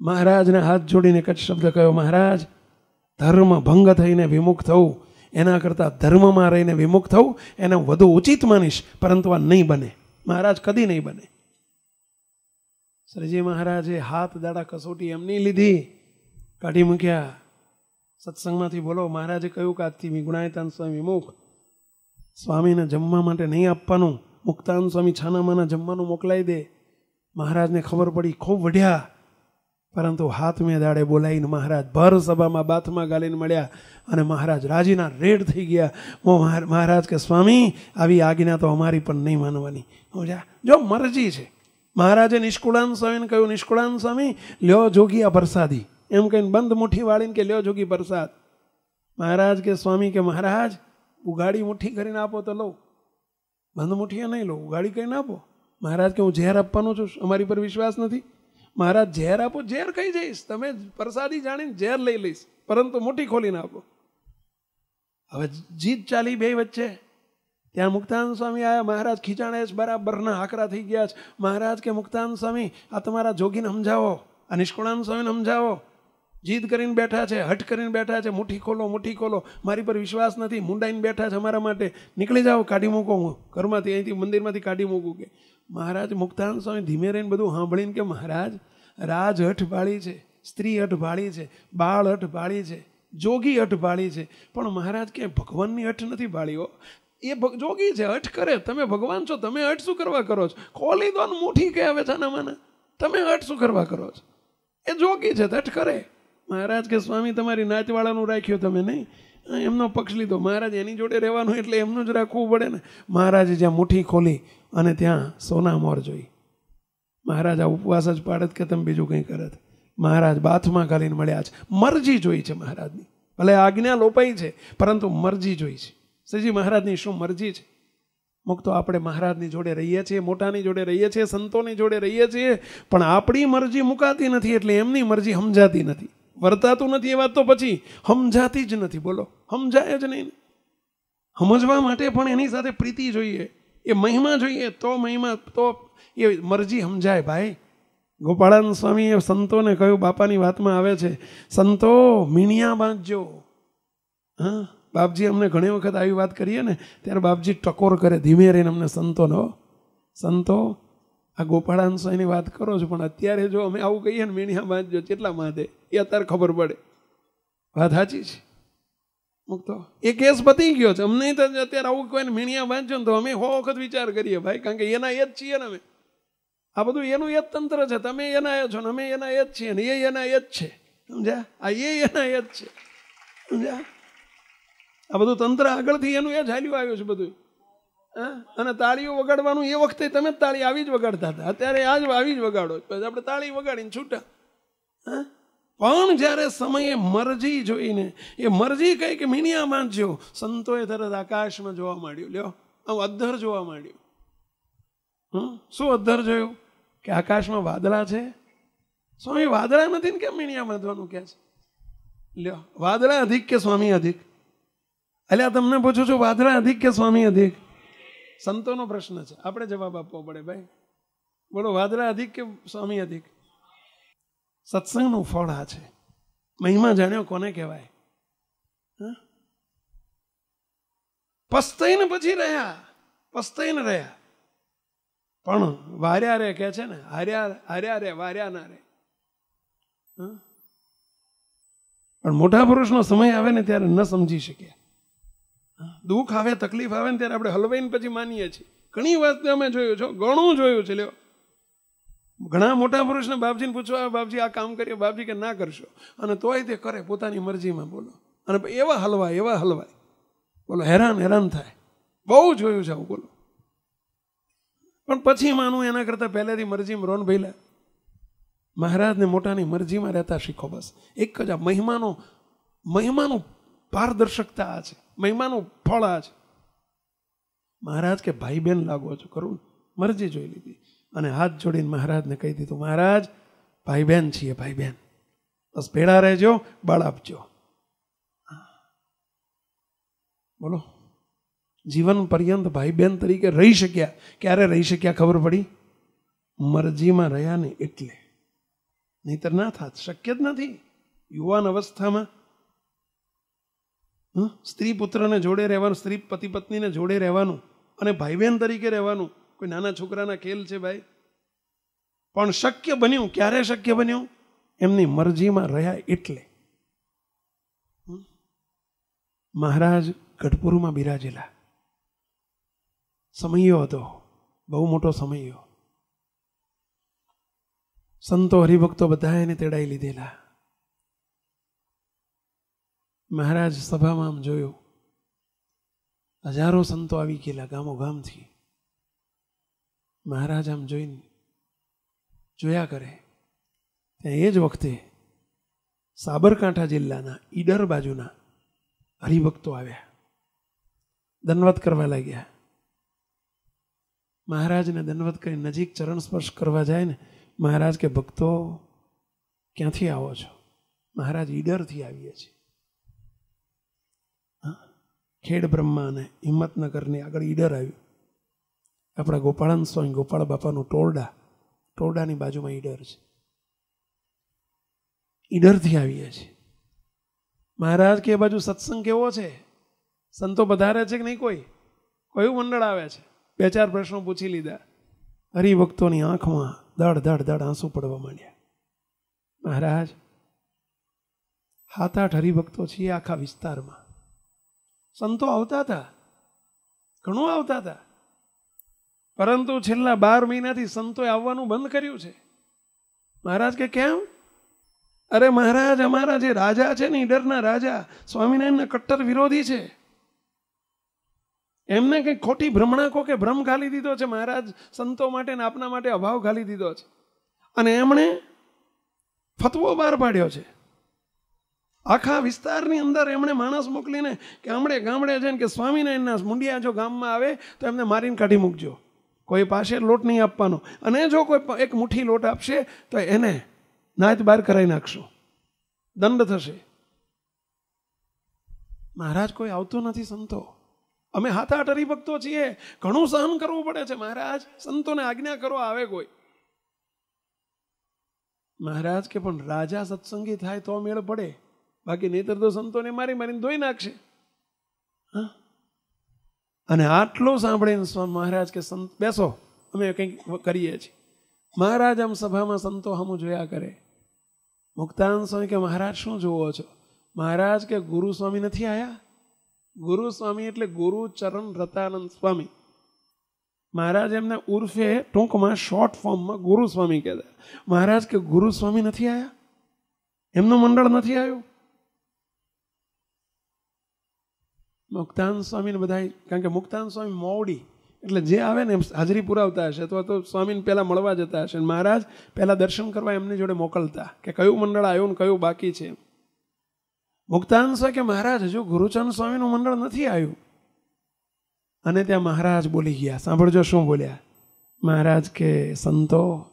મહારાજને હાથ જોડીને કચ્છ શબ્દ કહ્યો, મહારાજ, ધર્મ ભંગ થઈને વિમુખ થવું, એના કરતાં ધર્મમાં રહીને વિમુખ થવું, એને વધુ ઉચિત માનીશ, પરંતુ આ નહીં બને. મહારાજ, કદી નહીં બને. શ્રીજી મહારાજે હાથ દાડા કસોટી એમની લીધી, કાઢી મૂક્યા. સત્સંગમાંથી બોલો, મહારાજે કહ્યું કે આજથી વિગુણાયતાન સ્વામી વિમુખ. સ્વામીને જમવા માટે નહીં આપવાનું મુક્તાન સ્વામી છાનામાના જમવાનું મોકલાઈ દે. મહારાજને ખબર પડી, ખૂબ વઢ્યા. પરંતુ હાથ મેં દાડે બોલાવીને મહારાજ ભર સભામાં બાથમાં ગાલીને મળ્યા અને મહારાજ રાજીના રેડ થઈ ગયા. મહારાજ કે સ્વામી, આવી આજ્ઞા તો અમારી પણ નહીં માનવાની. સમજ્યા જો મરજી છે. મહારાજે નિષ્કુળાન સ્વામીને કહ્યું, નિષ્કુળાન સ્વામી, લ્યો જોગી આ પ્રસાદી. એમ કહીને બંધ મુઠ્ઠી વાળીને કે, લ્યો જોગી પ્રસાદ. મહારાજ કે, સ્વામી કે મહારાજ, ઉગાડી મુઠ્ઠી કરીને આપો તો લઉં. બંધ મુઠિયા નહીં લો ઉગાડી કહીને આપો. મહારાજ કે, હું ઝેર આપવાનો છું, અમારી પર વિશ્વાસ નથી. મહારાજ, ઝેર આપો, ઝેર ખાઈ જઈશ. તમે પ્રસાદી જાણીને ઝેર લઈ લઈશ, પરંતુ મોટી ખોલીને આપો. હવે જીત ચાલી બે વચ્ચે. ત્યાં મુક્તાન સ્વામી આવ્યા. મહારાજ, ખીચાણે બરાબરના આકરા થઈ ગયા છે. મહારાજ કે મુક્તાન સ્વામી, આ તમારા જોગીને સમજાવો, આ નિષ્કુળાન સ્વામીને સમજાવો. જીદ કરીને બેઠા છે હટ કરીને બેઠા છે, મુઠ્ઠી ખોલો મુઠ્ઠી ખોલો. મારી પર વિશ્વાસ નથી, મુંડાઈને બેઠા છે અમારા માટે. નીકળી જાઓ, કાઢી મૂકો હું. ઘરમાંથી, અહીંથી મંદિરમાંથી કાઢી મૂકું કે. મહારાજ મુક્તાન સ્વામી ધીમે રહીને બધું સાંભળીને કે મહારાજ, રાજ હઠ ભાળી છે, સ્ત્રી હઠ ભાળી છે, બાળ હઠ ભાળી છે, જોગી હઠ ભાળી છે. પણ મહારાજ કે ભગવાનની હઠ નથી ભાળ્યો એ જોગી છે, હઠ કરે. તમે ભગવાન છો, તમે હઠ શું કરવા કરો છો? ખોલી દો મુઠ્ઠી કે આવે છે મને તમે હઠ શું કરવા કરો છો? એ જોગી છે હઠ કરે. મહારાજ કે, સ્વામી, તમારી નાચવાળાનું રાખ્યો તમે નહીં? એમનો પક્ષ લીધો. મહારાજ એની જોડે રહેવાનું એટલે એમનું જ રાખવું પડે ને. મહારાજે જ્યાં મુઠ્ઠી ખોલી અને ત્યાં સોના મોર જોઈ. મહારાજ આ ઉપવાસ જ પાડત કે, તમે બીજું કંઈ કરત? મહારાજ બાથમાં ખાલીને મળ્યા છે. મરજી જોઈ છે મહારાજની. ભલે આજ્ઞા લોપાઈ છે, પરંતુ મરજી જોઈ છે. શ્રીજી, મહારાજની શું મરજી છે? મુક્તો આપણે મહારાજની જોડે રહીએ છીએ, મોટાની જોડે રહીએ છીએ, સંતોની જોડે રહીએ છીએ, પણ આપણી મરજી મુકાતી નથી એટલે એમની મરજી સમજાતી નથી. વર્તાતું નથી એ વાત તો પછી સમજાતી જ નથી. બોલો, સમજાય જ નહીં સમજવા માટે પણ એની સાથે પ્રીતિ જોઈએ. એ મહિમા જોઈએ, તો મહિમા, તો એ મરજી સમજાય ભાઈ. ગોપાળાનંદ સ્વામીએ સંતોને કહ્યું, બાપાની વાતમાં આવે છે, સંતો, મીણિયા બાંધજો. હા, બાપજી અમને ઘણી વખત આવી વાત કરીએ ને, ત્યારે બાપજી ટકોર કરે, ધીમે રહીને અમને સંતોનો સંતો, આ ગોપાળાન સ્વામીની વાત કરો છો, પણ અત્યારે જો અમે આવું કહીએ ને, મીણિયા બાંધજો, કેટલા માધે એ અત્યારે ખબર પડે. વાત સાચી છે? મૂકતો એ કેસ પતી ગયો છે. અમને તો અત્યારે આવું કોઈને મીણિયા વાંચો ને તો અમે હો વખત વિચાર કરીએ ભાઈ કારણ કે એના એ જ છીએ ને અમે. આ બધું એનું એ જ તંત્ર છે. તમે એના એ છો ને અમે એના એ જ છીએ ને એ એના એ જ છે. સમજ્યા? આ એ એના એ જ છે. સમજ્યા? આ બધું તંત્ર આગળથી એનું એ જ હાલ્યું આવ્યું છે બધું અને તાળીઓ વગાડવાનું એ વખતે તમે જ તાળી આવી જ વગાડતા હતા. અત્યારે આ જ આવી જ વગાડો પછી આપણે તાળી વગાડીને છૂટા. પણ જ્યારે સમયે મરજી જોઈને, એ મરજી કંઈક કે મીણિયા માંડજો સંતોએ તરત આકાશમાં જોવા માંડ્યું. લ્યો આમ અદ્ધર જોવા માંડ્યું. હમ? શું અદ્ધર જોયું? કે આકાશમાં વાદળા છે? સ્વામી, વાદળા નથી ને કેમ મીણિયા બાંધવાનું કહે છે? લ્યો, વાદળા અધિક કે સ્વામી અધિક? એટલે તમને પૂછું છું, વાદળા અધિક કે સ્વામી અધિક? સંતોનો પ્રશ્ન છે. આપણે જવાબ આપવો પડે, ભાઈ. બોલો, વાદળા અધિક કે સ્વામી અધિક? સત્સંગનું ફળ આ છે. મહિમા જાણ્યો કોને કહેવાય? પસ્તાઈને પછી રહ્યા. પસ્તાઈને રહ્યા. પણ વાર્યા રે કે છે ને, હાર્યા હાર્યા રે, વાર્યા ના રે. પણ મોટા પુરુષનો સમય આવે ને ત્યારે ન સમજી શકીએ દુઃખ આવે, તકલીફ આવે ને ત્યારે આપણે હલવાઈને પછી માનીએ છીએ. ઘણી વાત અમે જોયું છો ઘણું જોયું છે, લ્યો. ઘણા મોટા પુરુષને બાપજીને પૂછવા બાપજી આ કામ કરીએ બાપજી કે ના કરશો? અને તોય તે કરે, પોતાની મરજીમાં બોલો. અને એવા હલવાય એવા હલવાય. બોલો, હેરાન હેરાન થાય. બહુ જોયું છે આવું, બોલો. પણ પછી માનું એના કરતાં પહેલેથી મરજીમાં રોન ભૈલા મહારાજને મોટાની મરજીમાં રહેતા શીખો બસ. એક જ આ મહિમાનો, મહિમાનું પારદર્શકતા આ છે. મહિમાનું ફળ આ છે. મહારાજ કે, ભાઈ બહેન લાગો છો કરું મરજી જોઈ લીધી. અને હાથ જોડીને મહારાજને કહી દીધું, મહારાજ ભાઈ બહેન છીએ ભાઈ બહેન બસ ભેળા રહેજો, બળ આપજો. બોલો. જીવન પર્યંત ભાઈ બહેન તરીકે રહી શક્યા. ક્યારે રહી શક્યા ખબર પડી? મરજીમાં રહ્યા ને એટલે. નહીતર ના થાત, શક્ય જ નથી. યુવાન અવસ્થામાં સ્ત્રી પુત્રને જોડે રહેવાનું, સ્ત્રી પતિ પત્નીને જોડે રહેવાનું અને ભાઈ બહેન તરીકે રહેવાનું કોઈ નાના છોકરાના ખેલ છે ભાઈ. પણ શક્ય બન્યું? ક્યારે શક્ય બન્યું? એમની મરજીમાં રહ્યા એટલે. મહારાજ ગઢપુરમાં બિરાજેલા. સમયો હતો. બહુ મોટો સમયો. સંતો હરિભક્તો બધા એને તેડાઈ લીધેલા. મહારાજ સભામાં આમ જોયું. હજારો સંતો આવી ગયેલા ગામો ગામથી મહારાજ આમ જોઈને જોયા કરે. ત્યાં એ જ વખતે સાબરકાંઠા જિલ્લાના ઈડર બાજુના હરિભક્તો આવ્યા. દંડવત કરવા લાગ્યા. મહારાજને દંડવત કરી નજીક ચરણ સ્પર્શ કરવા જાય ને, મહારાજ કે, ભક્તો, ક્યાંથી આવો છો? મહારાજ ઈડરથી આવીએ છીએ. ખેડ બ્રહ્મા અને હિંમતનગરની આગળ ઈડર આવ્યું. આપણા ગોપાળાન સ્વામી ગોપાળ બાપાનું ટોરડા, ટોરડાની બાજુમાં ઈડર છે. ઈડરથી આવીએ છીએ. મહારાજ કે બાજુ સત્સંગ કેવો છે? સંતો વધારે છે કે નહીં કોઈ? કયું મંડળ આવે છે? બે ચાર પ્રશ્નો પૂછી લીધા. હરિભક્તોની આંખમાં દડ દડ દડ આંસુ પડવા માંડ્યા. મહારાજ, સાત આઠ હરિભક્તો છીએ આખા વિસ્તારમાં. સંતો આવતા હતા. ઘણું આવતા હતા. પરંતુ છેલ્લા બાર મહિનાથી સંતોએ આવવાનું બંધ કર્યું છે. મહારાજ કે કેમ? અરે મહારાજ, અમારા જે રાજા છે ને, ઈડરના રાજા, સ્વામિનારાયણના કટ્ટર વિરોધી છે. એમને કંઈક ખોટી ભ્રમણાકો કે ભ્રમ ઘાલી દીધો છે મહારાજ? સંતો માટે ને આપના માટે અભાવ ઘાલી દીધો છે. અને એમણે ફતવો બહાર પાડ્યો છે. આખા વિસ્તારની અંદર એમણે માણસ મોકલીને કે ગામડે ગામડે છે ને કે સ્વામિનારાયણના મુંડિયા જો ગામમાં આવે તો એમને મારીને કાઢી મૂકજો. કોઈ પાસે લોટ નહીં આપવાનો. અને જો કોઈ એક મુઠ્ઠી લોટ આપશે, તો એને નાચ બહાર કરાવી નાખશો. દંડ થશે. મહારાજ કોઈ આવતો નથી સંતો. અમે હાથ આઠ હરિભક્તો છીએ. ઘણું સહન કરવું પડે છે, મહારાજ. સંતોને આજ્ઞા કરો, આવે કોઈ. મહારાજ કે, પણ રાજા સત્સંગી થાય તો મેળ પડે. બાકી નહીતર તો સંતોને મારી મારીને ધોઈ નાખશે. અને આટલું સાંભળીને સ્વામી મહારાજ કે સંત, બેસો, અમે કંઈક કરીએ છીએ. મહારાજ આમ સભામાં સંતો હમું જોયા કરે. મુક્તાનંદ સ્વામી કે, મહારાજ, શું જોવો છો? મહારાજ કે, ગુરુ સ્વામી નથી આવ્યા ગુરુ સ્વામી એટલે ગુરુ ચરણ રતાનંદ સ્વામી. મહારાજ એમને ઉર્ફે ટૂંકમાં શોર્ટ ફોર્મમાં ગુરુ સ્વામી કહેતા. મહારાજ કે, ગુરુ સ્વામી નથી આવ્યા એમનું મંડળ નથી આવ્યું? મુક્તાન સ્વામીને બધા કારણ કે મુક્તાન સ્વામી મોવડી. એટલે જે આવે ને હાજરી પુરાવતા હશે અથવા તો સ્વામીને પહેલાં મળવા જતા હશે. મહારાજ પહેલાં દર્શન કરવા એમની જોડે મોકલતા કે કયું મંડળ આવ્યું ને કયું બાકી છે મુક્તાન સ્વામી કે મહારાજ, હજુ ગુરુચંદ સ્વામીનું મંડળ નથી આવ્યું. અને ત્યાં મહારાજ બોલી ગયા. સાંભળજો શું બોલ્યા. મહારાજ કે, સંતો,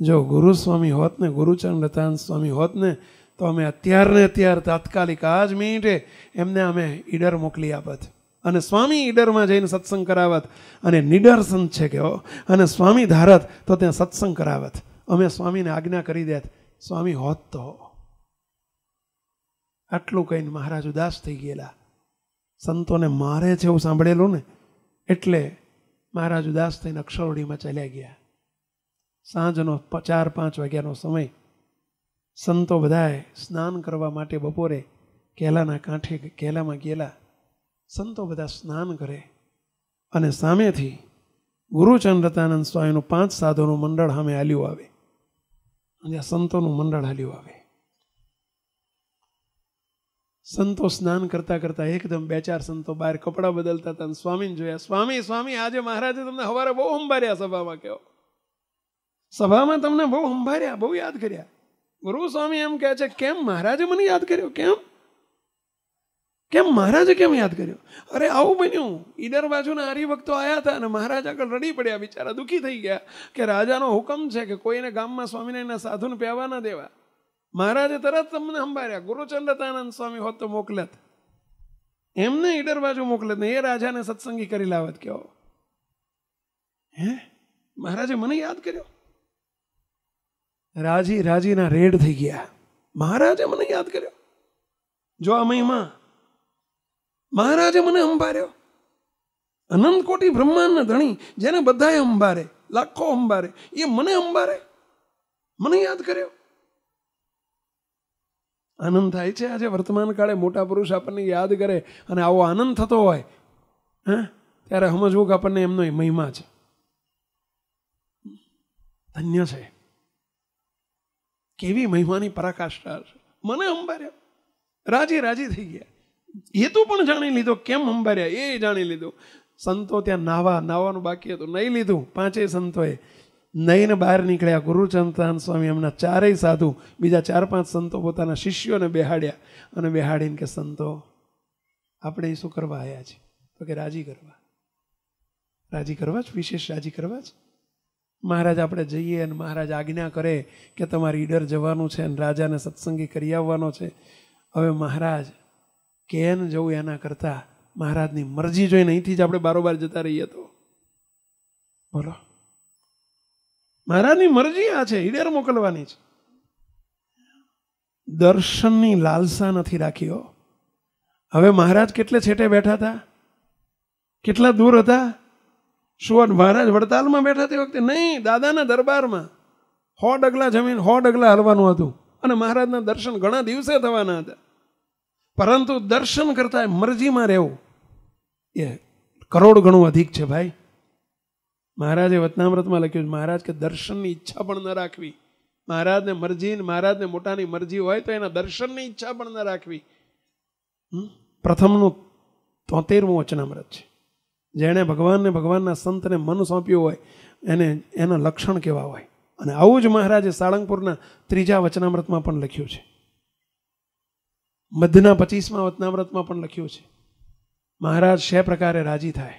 જો ગુરુસ્વામી હોત ને, ગુરુચંદ રતાન સ્વામી હોત ને તો અમે અત્યારને અત્યાર તાત્કાલિક આ જ મિનિટે એમને અમે ઈડર મોકલી આપત. અને સ્વામી ઈડરમાં જઈને સત્સંગ કરાવત અને નિડરસન છે કે અને સ્વામી ધારત તો ત્યાં સત્સંગ કરાવત. અમે સ્વામીને આજ્ઞા કરી દેત, સ્વામી હોત તો આટલું કહીને મહારાજ ઉદાસ થઈ ગયેલા. સંતોને મારે છે એવું સાંભળેલું ને, એટલે મહારાજ ઉદાસ થઈને અક્ષરવડીમાં ચાલ્યા ગયા. સાંજનો ચાર પાંચ વાગ્યાનો સમય સંતો બધાએ સ્નાન કરવા માટે બપોરે કેલાના કાંઠે કેલામાં ગયેલા સંતો બધા સ્નાન કરે અને સામેથી ગુરુચંદ્રતાનંદ સ્વામીનું પાંચ સાધુનું મંડળ સામે હાલ્યું આવે. અને સંતોનું મંડળ હાલ્યું આવે. સંતો સ્નાન કરતા કરતા એકદમ બે ચાર સંતો બહાર કપડાં બદલતા હતા સ્વામીને જોયા, સ્વામી સ્વામી, આજે મહારાજે તમને હવારે બહુ સંભાર્યા સભામાં કહો. સભામાં તમને બહુ હંભાર્યા બહુ યાદ કર્યા. ગુરુ સ્વામી એમ કહે છે, કેમ મહારાજે મને યાદ કર્યો? કેમ? કેમ મહારાજે કેમ યાદ કર્યો? અરે, આવું બન્યું. ઈડર બાજુના હરિભક્તો આવ્યા હતા અને મહારાજ આગળ રડી પડ્યા. બિચારા દુઃખી થઈ ગયા કે રાજાનો હુકમ છે કે કોઈને ગામમાં સ્વામિનારાયણના સાધુને પહેવા ના દેવા. મહારાજે તરત તમને સંભાળ્યા. ગુરુચંદ્રતાનંદ સ્વામી હોત તો મોકલત. એમને ઈડર બાજુ મોકલત ને એ રાજાને સત્સંગી કરી લાવત કહો હે? મહારાજે મને યાદ કર્યો? રાજી રાજીના રેડ થઈ ગયા. મહારાજે મને યાદ કર્યો. જો આ મહિમા. મહારાજે મને અંબાર્યો. અનંત કોટી બ્રહ્માંડના ધણી જેને બધાએ અંબારે, લાખો અંબારે, એ મને અંબારે. મને યાદ કર્યો. આનંદ થાય છે આજે વર્તમાન કાળે મોટા પુરુષ આપણને યાદ કરે અને આવો આનંદ થતો હોય, હા? ત્યારે સમજવું કે આપણને એમનો મહિમા છે. ધન્ય છે. કેવી મહિમાની પરાકાષ્ઠા છે. મને અંબાર્યા. રાજી રાજી થઈ ગયા. હેતુ પણ જાણી લીધો. કેમ અંબાર્યા? એ જાણી લીધું. સંતો ત્યાં નાવા, નાવાનું બાકી હતું. નહીં લીધું. પાંચેય સંતોએ નઈને બહાર નીકળ્યા. ગુરુચંતાન સ્વામી એમના ચારેય સાધુ, બીજા ચાર, પાંચ સંતો પોતાના શિષ્યોને બેહાડ્યા અને બેહાડીને કે, સંતો, આપણે શું કરવા આવ્યા છે તો કે, રાજી કરવા. રાજી કરવા જ? વિશેષ રાજી કરવા જ? મહારાજ, આપણે જઈએ અને મહારાજ આજ્ઞા કરે કે તમારે ઈડર જવાનું છે અને રાજાને સત્સંગી કરી આવવાનો છે. હવે મહારાજ કેન જવું એના કરતાં મહારાજની મરજી જોઈને અહીંથી જ આપણે બારોબાર જતા રહીએ તો. બોલો. મહારાજની મરજી આ છે, ઈડર મોકલવાની છે. દર્શનની લાલસા નથી રાખ્યો હવે મહારાજ કેટલે છેટે બેઠા હતા? કેટલા દૂર હતા? શું મહારાજ વડતાલમાં બેઠા તે વખતે નહીં, દાદાના દરબારમાં. હો ડગલા જમીન, હો ડગલા હલવાનું હતું. અને મહારાજના દર્શન ઘણા દિવસે થવાના હતા. પરંતુ દર્શન કરતા મરજીમાં રહેવું. એ કરોડ ગણું અધિક છે ભાઈ. મહારાજે વતનામૃતમાં લખ્યું મહારાજ, કે દર્શનની ઈચ્છા પણ ન રાખવી. મહારાજને મરજી, મહારાજને મોટાની મરજી હોય તો એના દર્શનની ઈચ્છા પણ ન રાખવી. પ્રથમનું તોતેરમું વચનામૃત છે. જેણે ભગવાનને ભગવાનના સંતને મન સોંપ્યું હોય, એને એના લક્ષણ કેવા હોય? અને આવું જ મહારાજે સાળંગપુરના ત્રીજા વચનામૃતમાં પણ લખ્યું છે. મધના પચીસમાં વચનામૃતમાં પણ લખ્યું છે. મહારાજ શે પ્રકારે રાજી થાય.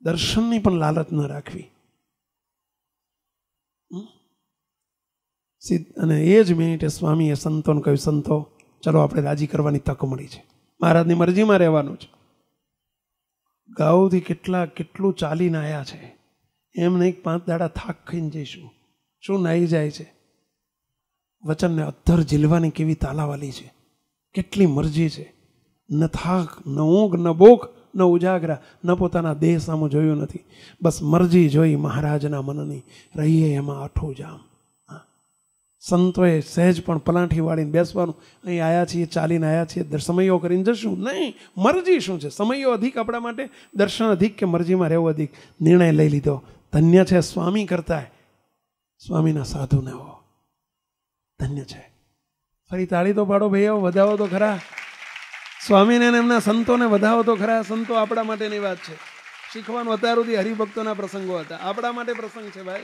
દર્શનની પણ લાલચ ન રાખવી. અને એ જ મિનિટે સ્વામીએ સંતોને કહ્યું, સંતો, ચલો આપણે રાજી કરવાની તક મળી છે. મહારાજની મરજીમાં રહેવાનું છે. ગાઉથી કેટલા કેટલું ચાલીને આવ્યા છે. એમ નહીં પાંચ દાડા થાક ખાઈને જઈશું. શું નાહી જાય છે? વચનને અધ્ધર ઝીલવાની કેવી તાલાવાલી છે? કેટલી મરજી છે? ન થાક, ન ઊંઘ, ન બોક ન ઉજાગરા, ન પોતાના દેહ સામું જોયું નથી. બસ મરજી જોઈ મહારાજના મનની. રહીએ એમાં અઠો જામ. સંતોએ સહેજ પણ પલાઠી વાળીને બેસવાનું. અહીં આયા છીએ, ચાલીને આયા છીએ સમયો કરીને જશું. નહીં, મરજી શું છે? સમયો અધિક આપણા માટે, દર્શન અધિક કે મરજીમાં રહેવું અધિક? નિર્ણય લઈ લીધો. ધન્ય છે, સ્વામી કરતા સ્વામીના સાધુને હો. ધન્ય છે. ફરી તાળી તો પાડો ભાઈઓ, વધાવો તો ખરા. સ્વામીને એમના સંતોને વધાવો તો ખરા. સંતો આપણા માટેની વાત છે. શીખવાનું અત્યાર સુધી હરિભક્તોના પ્રસંગો હતા. આપણા માટે પ્રસંગ છે ભાઈ.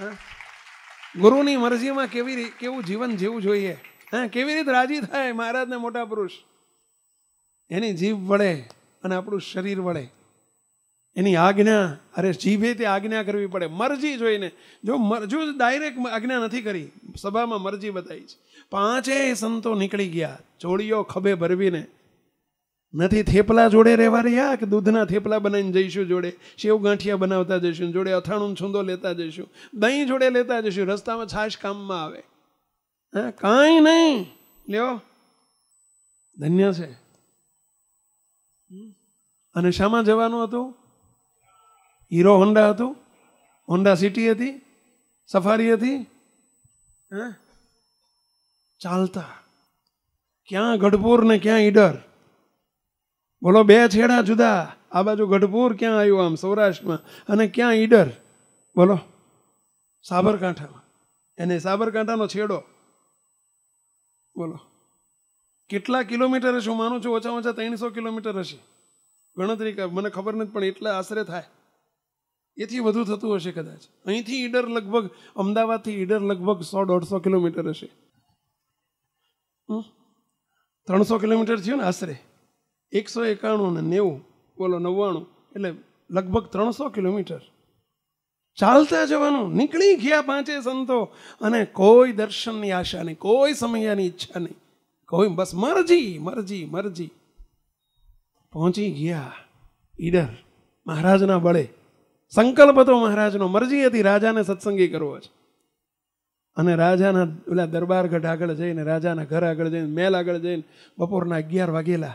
હા? ગુરુની મરજીમાં કેવી કેવું જીવન જીવવું જોઈએ? હા, કેવી રીતે રાજી થાય મહારાજને મોટા પુરુષ? એની જીભ વળે અને આપણું શરીર વળે. એની આજ્ઞા, અરે જીભે તે આજ્ઞા કરવી પડે. મરજી જોઈને, જો જો ડાયરેક્ટ આજ્ઞા નથી કરી, સભામાં મરજી બતાવી છે. પાંચેય સંતો નીકળી ગયા જોડીઓ ખભે ભરવીને નથી થેપલા જોડે રહેવા રહ્યા કે દૂધના થેપલા બનાવીને જઈશું જોડે? સેવ ગાંઠિયા બનાવતા જઈશું જોડે અથાણું છૂંદો લેતા જઈશું. દહીં જોડે લેતા જઈશું. રસ્તામાં છાશ કામમાં આવે. હા? કાંઈ નહીં. લ્યો. ધન્ય છે. અને શામાં જવાનું હતું? હીરો હોન્ડા હતું? હોન્ડા સિટી હતી? સફારી હતી? હે? ચાલતા. ક્યાં ગઢપુર ને ક્યાં ઈડર? બોલો, બે છેડા જુદા. આ બાજુ ગઢપુર ક્યાં આવ્યું આમ સૌરાષ્ટ્રમાં? અને ક્યાં ઈડર? બોલો, સાબરકાંઠામાં. એને સાબરકાંઠાનો છેડો. બોલો. કેટલા કિલોમીટર હશે? હું માનું છું ઓછામાં ઓછા ત્રણસો કિલોમીટર હશે. ગણતરી મને ખબર નથી, પણ એટલા આશરે થાય. એથી વધુ થતું હશે કદાચ. અહીંથી ઈડર લગભગ, અમદાવાદથી ઈડર લગભગ સો દોઢસો કિલોમીટર હશે? ત્રણસો કિલોમીટર થયું ને આશરે. એકસો એકાણું ને નેવું, બોલો નવ્વાણું, એટલે લગભગ ત્રણસો કિલોમીટર. ચાલતા જવાનું, નીકળી ગયા પાંચે સંતો, અને કોઈ દર્શનની આશા નહીં, કોઈ સમયની ઈચ્છા નહીં. કોઈ બસ મરજી મરજી મરજી. પહોંચી ગયા ઈડર મહારાજના બળે. સંકલ્પ હતો મહારાજનો, મરજી હતી, રાજાને સત્સંગી કરવો છે. અને રાજાના ઓલા દરબારગઢ આગળ જઈને, રાજાના ઘર આગળ જઈને મેલ આગળ જઈને બપોરના અગિયાર વાગેલા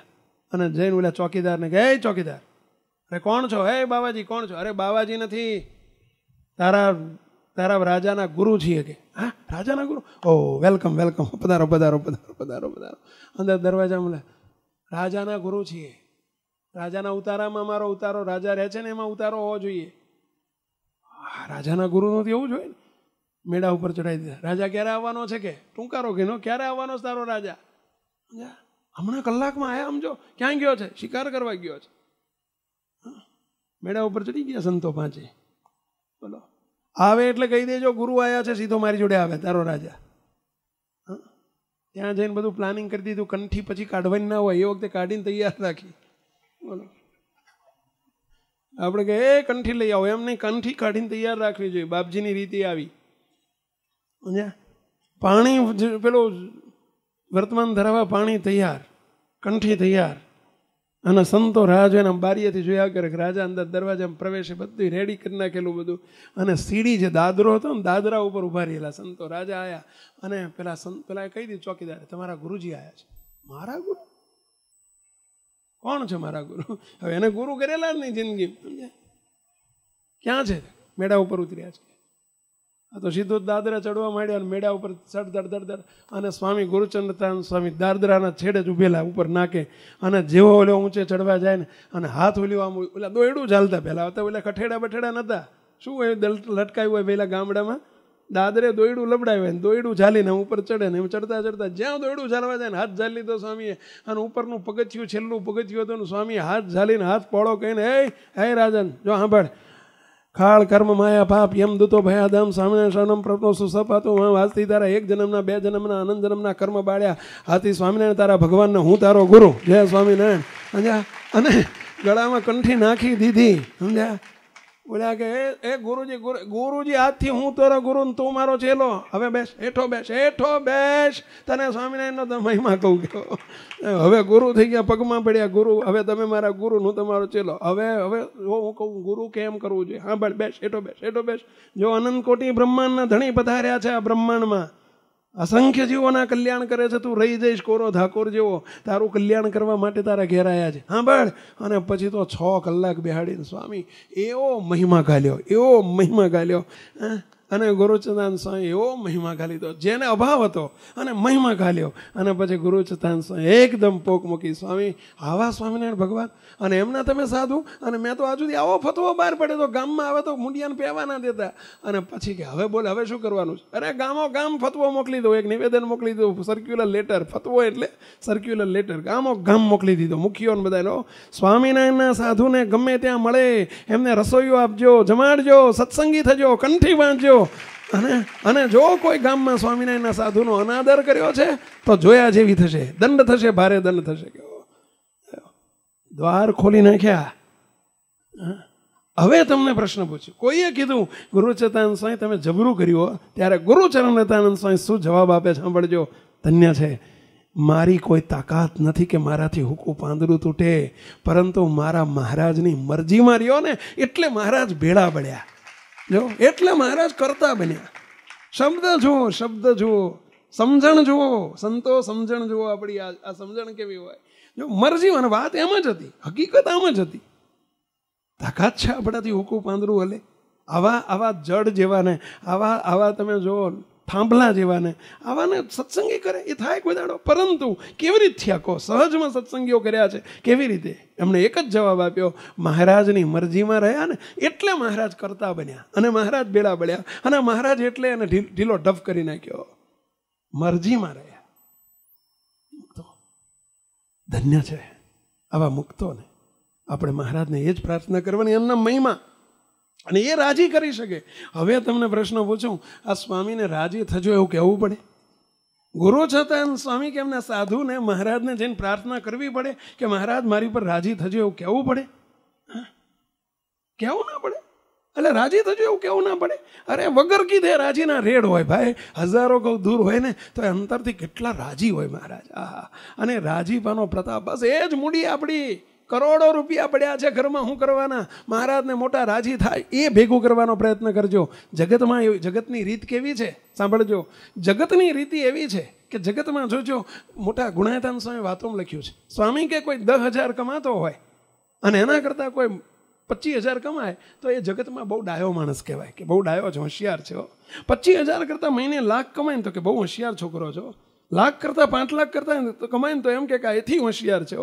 અને જઈને ઓલા ચોકીદારને કહે "એ ચોકીદાર, અરે કોણ છો? હે બાવાજી, કોણ છો? અરે બાવાજી નથી. તારા તારા રાજાના ગુરુ છીએ કે હા, રાજાના ગુરુ? ઓ, વેલકમ વેલકમ. પધારો પધારો પધારો પધારો પધારો. અંદર દરવાજા મળે રાજાના ગુરુ છીએ રાજાના ઉતારામાં મારો ઉતારો, રાજા રહે છે ને એમાં ઉતારો હોવો જોઈએ. રાજાના ગુરુનું નથી એવું જોઈએ ને. મેળા ઉપર ચડાવી દીધા. રાજા ક્યારે આવવાનો છે કે? ટૂંકારો ઘીનો, ક્યારે આવવાનો તારો રાજા? હમણાં કલાકમાં આયા સમજો. ક્યાં ગયો છે? શિકાર કરવા ગયો છે. મેળા ઉપર ચડી ગયા સંતો પાંચે. બોલો. આવે એટલે કહી દેજો, ગુરુ આવ્યા છે, સીધો મારી જોડે આવે, તારો રાજા. ત્યાં જઈને બધું પ્લાનિંગ કરી દીધું, કંઠી પછી કાઢવાની ના હોય, એ વખતે કાઢીને તૈયાર રાખી. બોલો. આપણે કે એ કંઠી લઈ આવો. એમ નહીં, કંઠી કાઢીને તૈયાર રાખવી જોઈએ. બાપજીની રીતે આવી. પાણી પેલું વર્તમાન ધરાવવા પાણી તૈયાર, કંઠી તૈયાર. અને સંતો રાહ જોઈને બારીએથી જોયા કરે કે રાજા અંદર દરવાજામાં પ્રવેશે બધું રેડી કરી નાખેલું બધું. અને સીડી જે દાદરો હતો ને, દાદરા ઉપર ઊભા રહેલા સંતો રાજા આવ્યા અને પેલા સંત પેલા કહી દીધું ચોકીદાર, તમારા ગુરુજી આવ્યા છે. મારા ગુરુ? કોણ છે મારા ગુરુ? હવે એને ગુરુ કરેલા જ નહીં જિંદગી? ક્યાં છે? મેળા ઉપર ઉતર્યા છે. તો સીધો દાદરા ચડવા માંડ્યા અને મેળા ઉપર ચડ દડ દડ દડ અને સ્વામી ગુરુચંદ્રતાન સ્વામી દાદરાના છેડે જ ઉભેલા ઉપર નાખે. અને જેવો ઓલો ઊંચે ચડવા જાય ને, અને હાથ ઓલ્યો આમ ઓલા દોયડું ચાલતા પહેલા. હતા ઓલા કઠેડા બઠેડા નતા. શું હોય દલ- લટકાયું હોય પહેલાં ગામડામાં? દાદરે દોયડું લબડાવ્યું ને દોયડું ચાલીને ઉપર ચડે ને એમ ચડતા ચડતા જ્યાં દોયડું ચાલવા જાય ને હાથ ઝાલી લીધો સ્વામીએ. અને ઉપરનું પગથિયું, છેલ્લું પગથિયું હતું ને સ્વામીએ હાથ ઝાલીને હાથ પોળો કહીને હે હે રાજન, જો સાંભળ ખાળ, કર્મ, માયા, પાપ, યમ, દૂતો ભયાદમ સ્વામિનારાયણ શરણમ પ્રભનો સુસપાતું હું વાંચતી તારા એક જન્મના, બે જન્મના આનંદ જન્મના, કર્મ બાળ્યા. હાથી, સ્વામિનારાયણ, તારા ભગવાનને હું તારો ગુરુ? જય સ્વામિનારાયણ. સમજ્યા? અને ગળામાં કંઠી નાખી દીધી. સમજ્યા? બોલ્યા કે, એ ગુરુજી, ગુરુ, ગુરુજી, આજથી હું તારો ગુરુ ને તું મારો ચેલો હવે બેસ, હેઠો બેસ હેઠો બેસ. તને સ્વામિનારાયણનો તો મહિમા કહું ગયો હવે ગુરુ થઈ ગયા, પગમાં પડ્યા, ગુરુ, હવે તમે મારા ગુરુ હું તમારો ચેલો હવે હવે હું કહું, ગુરુ કેમ કરવું જોઈએ? હા ભાઈ બેસ, હેઠો બેસ હેઠો બેસ. જો અનંત કોટી બ્રહ્માંડના ધણી પધાર્યા છે આ બ્રહ્માંડમાં અસંખ્ય જીવોના કલ્યાણ કરે છે. તું રહી જઈશ કોરો ધાકોર જેવો. તારું કલ્યાણ કરવા માટે તારા ઘેર આવ્યા છે. હા બળ અને પછી તો છ કલાક બેહાડીને સ્વામી, એવો મહિમા ગાલ્યો, એવો મહિમા ગાલ્યો. અને ગુરુચંદાન સ્વામી એવો મહિમા ઘાલી દો જેને અભાવ હતો અને મહિમા ઘાલ્યો અને પછી ગુરુચંદાન સ્વામી એકદમ પોક મૂકી, સ્વામી, આવા સ્વામિનારાયણ ભગવાન? અને એમના તમે સાધુ? અને મેં તો આજુ આવો ફતવો બહાર પડે તો ગામમાં આવે તો મુંડિયાને પહેવા ના દેતા. અને પછી કે, હવે બોલે, હવે શું કરવાનું છે? અરે, ગામો ગામ ફતવો મોકલી દો એક નિવેદન મોકલી દો સર્ક્યુલર લેટર ફતવો એટલે સર્ક્યુલર લેટર ગામો ગામ મોકલી દીધો, મુખીઓને બધાનો સ્વામિનારાયણના સાધુને ગમે ત્યાં મળે, એમને રસોઈઓ આપજો, જમાડજો, સત્સંગી થજો, કંઠી વાંચજો અને અને જો કોઈ ગામમાં સ્વામિનારાયણના સાધુનો અનાદર કર્યો છે, તો જોયા જેવી થશે. દંડ થશે, ભારે દંડ થશે, કેવો. દ્વાર ખોલી નાખ્યા. હવે તમને પ્રશ્ન પૂછ્યું. કોઈએ કીધું ગુરુચતાનંદ સ્વામી, તમે જબરું કર્યું ત્યારે ગુરુચરણ દત્તાનંદ સ્વામી શું જવાબ આપે સાંભળજો. ધન્ય છે. મારી કોઈ તાકાત નથી કે મારાથી હુકું પાંદડું તૂટે, પરંતુ મારા મહારાજની મરજીમાં રહ્યો ને, એટલે મહારાજ ભેળા પડ્યા. જો, એટલે મહારાજ કરતા બન્યા. શબ્દ જુઓ શબ્દ જુઓ, સમજણ જુઓ, સંતો સમજણ જુઓ આપણી આ સમજણ કેવી હોય. જો, મરજી અને વાત એમ જ હતી, હકીકત આમ જ હતી. તાકાત છે આપણાથી હુકું પાંદરું હલે. આવા આવા જડ જેવાને, આવા આવા તમે જુઓ થાંભલા જેવાને. આવાને સત્સંગી કરે, એ થાય કોઈ દાડો. પરંતુ કેવી રીતે થયા કહો સહજમાં સત્સંગીઓ કર્યા છે? કેવી રીતે? એમણે એક જ જવાબ આપ્યો, મહારાજની મરજીમાં રહ્યા ને, એટલે મહારાજ કરતા બન્યા. અને મહારાજ બેડા બળ્યા. અને મહારાજ એટલે એને ઢીલો ઢફ કરી નાખ્યો. મરજીમાં રહ્યા. મુક્તો. ધન્ય છે. આવા મુક્તોને. આપણે મહારાજને એ જ પ્રાર્થના કરવાની એમના મહિમા. અને એ રાજી કરી શકે. હવે તમને પ્રશ્ન પૂછું, આ સ્વામીને રાજી થજો એવું કહેવું પડે? ગુરુ છતાં સ્વામી કે એમના સાધુને, મહારાજને જઈને પ્રાર્થના કરવી પડે કે મહારાજ મારી પર રાજી થજો એવું કહેવું પડે? કહેવું ના પડે? એટલે રાજી થજો એવું કેવું ના પડે? અરે વગર કીધે રાજીના રેડ હોય ભાઈ. હજારો કઉ દૂર હોય ને, તો અંતરથી કેટલા રાજી હોય મહારાજ. આહા. અને રાજીપાનો પ્રતાપ બસ એ જ મૂડી આપણી. કરોડો રૂપિયા પડ્યા છે ઘરમાં શું કરવાના? મહારાજને મોટા રાજી થાય, એ ભેગું કરવાનો પ્રયત્ન કરજો. જગતમાં જગતની રીત કેવી છે? સાંભળજો. જગતની રીતિ એવી છે કે જગતમાં જોજો, મોટા ગુણાયતાન સ્વામી વાતોમાં લખ્યું છે. સ્વામી કે કોઈ દસ હજાર કમાતો હોય અને એના કરતાં કોઈ પચીસ હજાર કમાય, તો એ જગતમાં બહુ ડાયો માણસ કહેવાય કે બહુ ડાયો છે હોશિયાર છે પચીસ હજાર કરતાં મહિને લાખ કમાય ને તો કે બહુ હોશિયાર છોકરો છો લાખ કરતાં પાંચ લાખ કરતાં કમાય ને તો એમ કે એથી હોશિયાર છે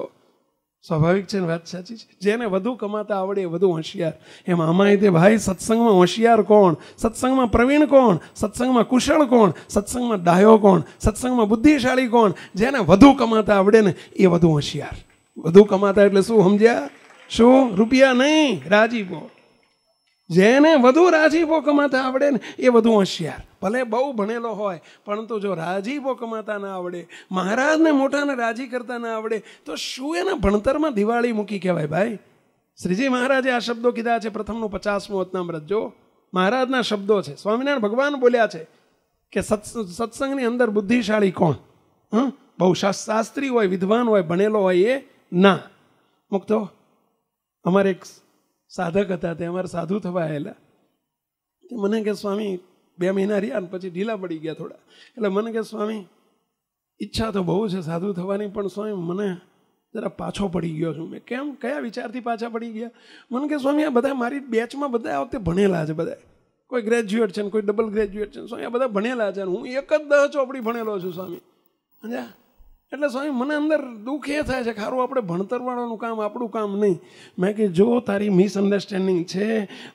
સ્વાભાવિક છે ને વાત સાચી છે? જેને વધુ કમાતા આવડે વધુ હોશિયાર. એમ આમાં તે ભાઈ, સત્સંગમાં હોશિયાર કોણ? સત્સંગમાં પ્રવીણ કોણ? સત્સંગમાં કુશળ કોણ? સત્સંગમાં ડાયો કોણ? સત્સંગમાં બુદ્ધિશાળી કોણ? જેને વધુ કમાતા આવડે ને એ વધુ હોશિયાર. વધુ કમાતા એટલે શું સમજ્યા? શું? રૂપિયા નહીં, રાજીપો. જેને વધુ રાજીપો કમાતા આવડે ને એ વધુ હોશિયાર. ભલે બહુ ભણેલો હોય, પરંતુ જો રાજીપો કમાતા ના આવડે, મહારાજને મોટાને રાજી કરતા ના આવડે, તો શું એના ભણતરમાં દિવાળી મૂકી કહેવાય ભાઈ? શ્રીજી મહારાજે આ શબ્દો કીધા છે, પ્રથમનું પચાસમું વતનામૃત જો મહારાજના શબ્દો છે, સ્વામિનારાયણ ભગવાન બોલ્યા છે કે સત્સંગની અંદર બુદ્ધિશાળી કોણ? હં? બહુ શાસ્ત્રી હોય, વિદ્વાન હોય, ભણેલો હોય એ ના. મુક્તો, અમારે એક સાધક હતા, તે અમારે સાધુ થવા આવેલા. મને કે, સ્વામી બે મહિના રહ્યા ને પછી ઢીલા પડી ગયા થોડા. એટલે મને કે, સ્વામી, ઈચ્છા તો બહુ છે, સાધુ થવાની, પણ સ્વામી, મને જરા પાછો પડી ગયો છું. મેં કેમ, કયા વિચારથી પાછા પડી ગયા? મને કે, સ્વામી, આ બધા મારી બેચમાં બધા આ વખતે ભણેલા છે બધા કોઈ ગ્રેજ્યુએટ છે ને કોઈ ડબલ ગ્રેજ્યુએટ છે સ્વામી, આ બધા ભણેલા છે હું એક જ દહ ચોપડી ભણેલો છું, સ્વામી. સમજ્યા? એટલે સ્વામી, મને અંદર દુઃખ એ થાય છે ખારું આપણે ભણતરવાળાનું કામ, આપણું કામ નહીં. મેં કે જો તારી મિસઅન્ડરસ્ટેન્ડિંગ છે,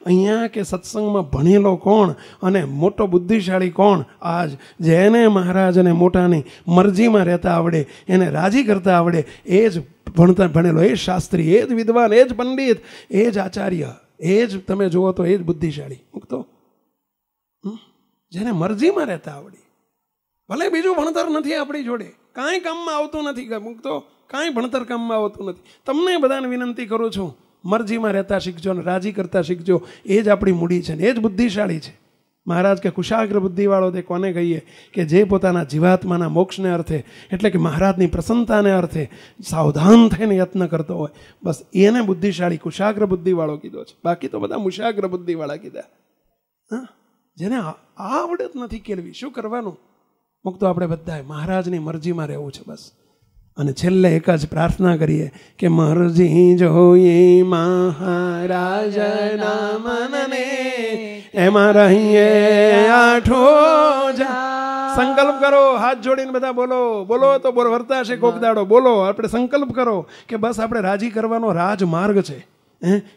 અહીંયા કે સત્સંગમાં ભણેલો કોણ અને મોટો બુદ્ધિશાળી કોણ? આજ જેને મહારાજ અને મોટાની મરજીમાં રહેતા આવડે, એને રાજી કરતા આવડે, એ જ ભણતા ભણેલો, એ જ શાસ્ત્રી, એ જ વિદ્વાન, એ જ પંડિત, એ જ આચાર્ય, એ જ તમે જુઓ તો એ જ બુદ્ધિશાળી. મૂકતો જેને મરજીમાં રહેતા આવડી. ભલે બીજું ભણતર નથી આપણી જોડે. કાંઈ કામમાં આવતું નથી. તો કાંઈ ભણતર કામમાં આવતું નથી. તમને બધાને વિનંતી કરું છું, મરજીમાં રહેતા શીખજો ને રાજી કરતા શીખજો. એ જ આપણી મૂડી છે ને એ જ બુદ્ધિશાળી છે. મહારાજ કે કુશાગ્ર બુદ્ધિવાળો તે કોને કહીએ કે જે પોતાના જીવાત્માના મોક્ષને અર્થે, એટલે કે મહારાજની પ્રસન્નતાને અર્થે સાવધાન થઈને યત્ન કરતો હોય. બસ એને બુદ્ધિશાળી કુશાગ્ર બુદ્ધિવાળો કીધો છે. બાકી તો બધા મુશાગ્ર બુદ્ધિવાળા કીધા. હા? જેને આવડત નથી કેળવી, શું કરવાનું? મુક્તો આપણે બધાએ મહારાજની મરજીમાં રહેવું છે બસ. અને છેલ્લે એક જ પ્રાર્થના કરીએ કે મરજી જોઈએ મહારાજના મનને. એમાં રહીએ આઠો સંકલ્પ કરો, હાથ જોડીને બધા બોલો. બોલો તો બોલ વર્તાશે, કોક દાડો બોલો. આપણે સંકલ્પ કરો કે બસ આપણે રાજી કરવાનો રાજમાર્ગ છે.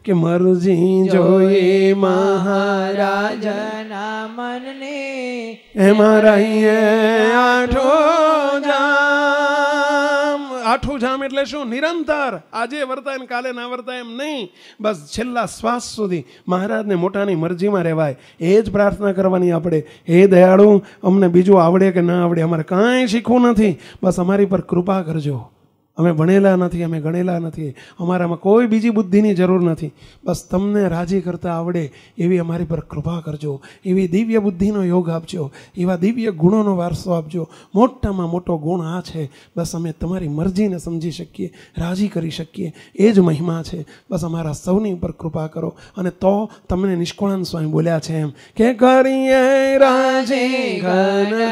કે મરજી જોઈએ મહારાજના મનને. એમાં રહીએ આઠો જામ. આઠું જામ એટલે શું? નિરંતર. આજે વર્તાય ને કાલે ના વર્તાય એમ નહીં. બસ છેલ્લા શ્વાસ સુધી મહારાજને મોટાની મરજીમાં રહેવાય. એ જ પ્રાર્થના કરવાની આપણે. હે દયાળુ અમને બીજું આવડે કે ના આવડે? અમારે કાંઈ શીખવું નથી. બસ અમારી પર કૃપા કરજો. અમે ભણેલા નથી, અમે ગણેલા નથી. અમારામાં કોઈ બીજી બુદ્ધિની જરૂર નથી. બસ તમને રાજી કરતા આવડે એવી અમારી પર કૃપા કરજો. એવી દિવ્ય બુદ્ધિનો યોગ આપજો. એવા દિવ્ય ગુણોનો વારસો આપજો. મોટામાં મોટો ગુણ આ છે. બસ અમે તમારી મરજીને સમજી શકીએ, રાજી કરી શકીએ. એ જ મહિમા છે. બસ અમારા સૌની ઉપર કૃપા કરો. અને તો તમને નિષ્કુળાન સ્વામી બોલ્યા છે એમ, કે કરીએ રાજી ઘન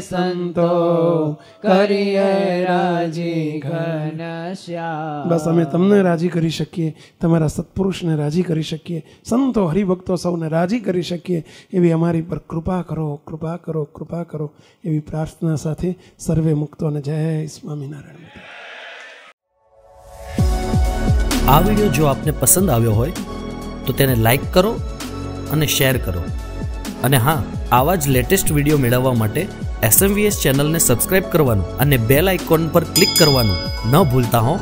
સંતો? કરીએ રાજી ઘનશ્યા બસ અમે તમને રાજી કરી શકીએ તમારા સત્પુરુષને રાજી કરી શકીએ સંતો હરિભક્તો સૌને રાજી કરી શકીએ એવી અમારી પર કૃપા કરો કૃપા કરો કૃપા કરો એવી પ્રાર્થના સાથે સર્વે મુક્તોને જય સ્વામિનારાયણ આ વીડિયો જો આપને પસંદ આવ્યો હોય તો તેને લાઈક કરો અને શેર કરો. અને હા આવા જ લેટેસ્ટ વીડિયો મેળવવા માટે એસએમવીએસ ચેનલને સબસ્ક્રાઇબ કરવાનું અને બેલ આઇકોન પર ક્લિક કરવાનું. ન ભૂલતા હો.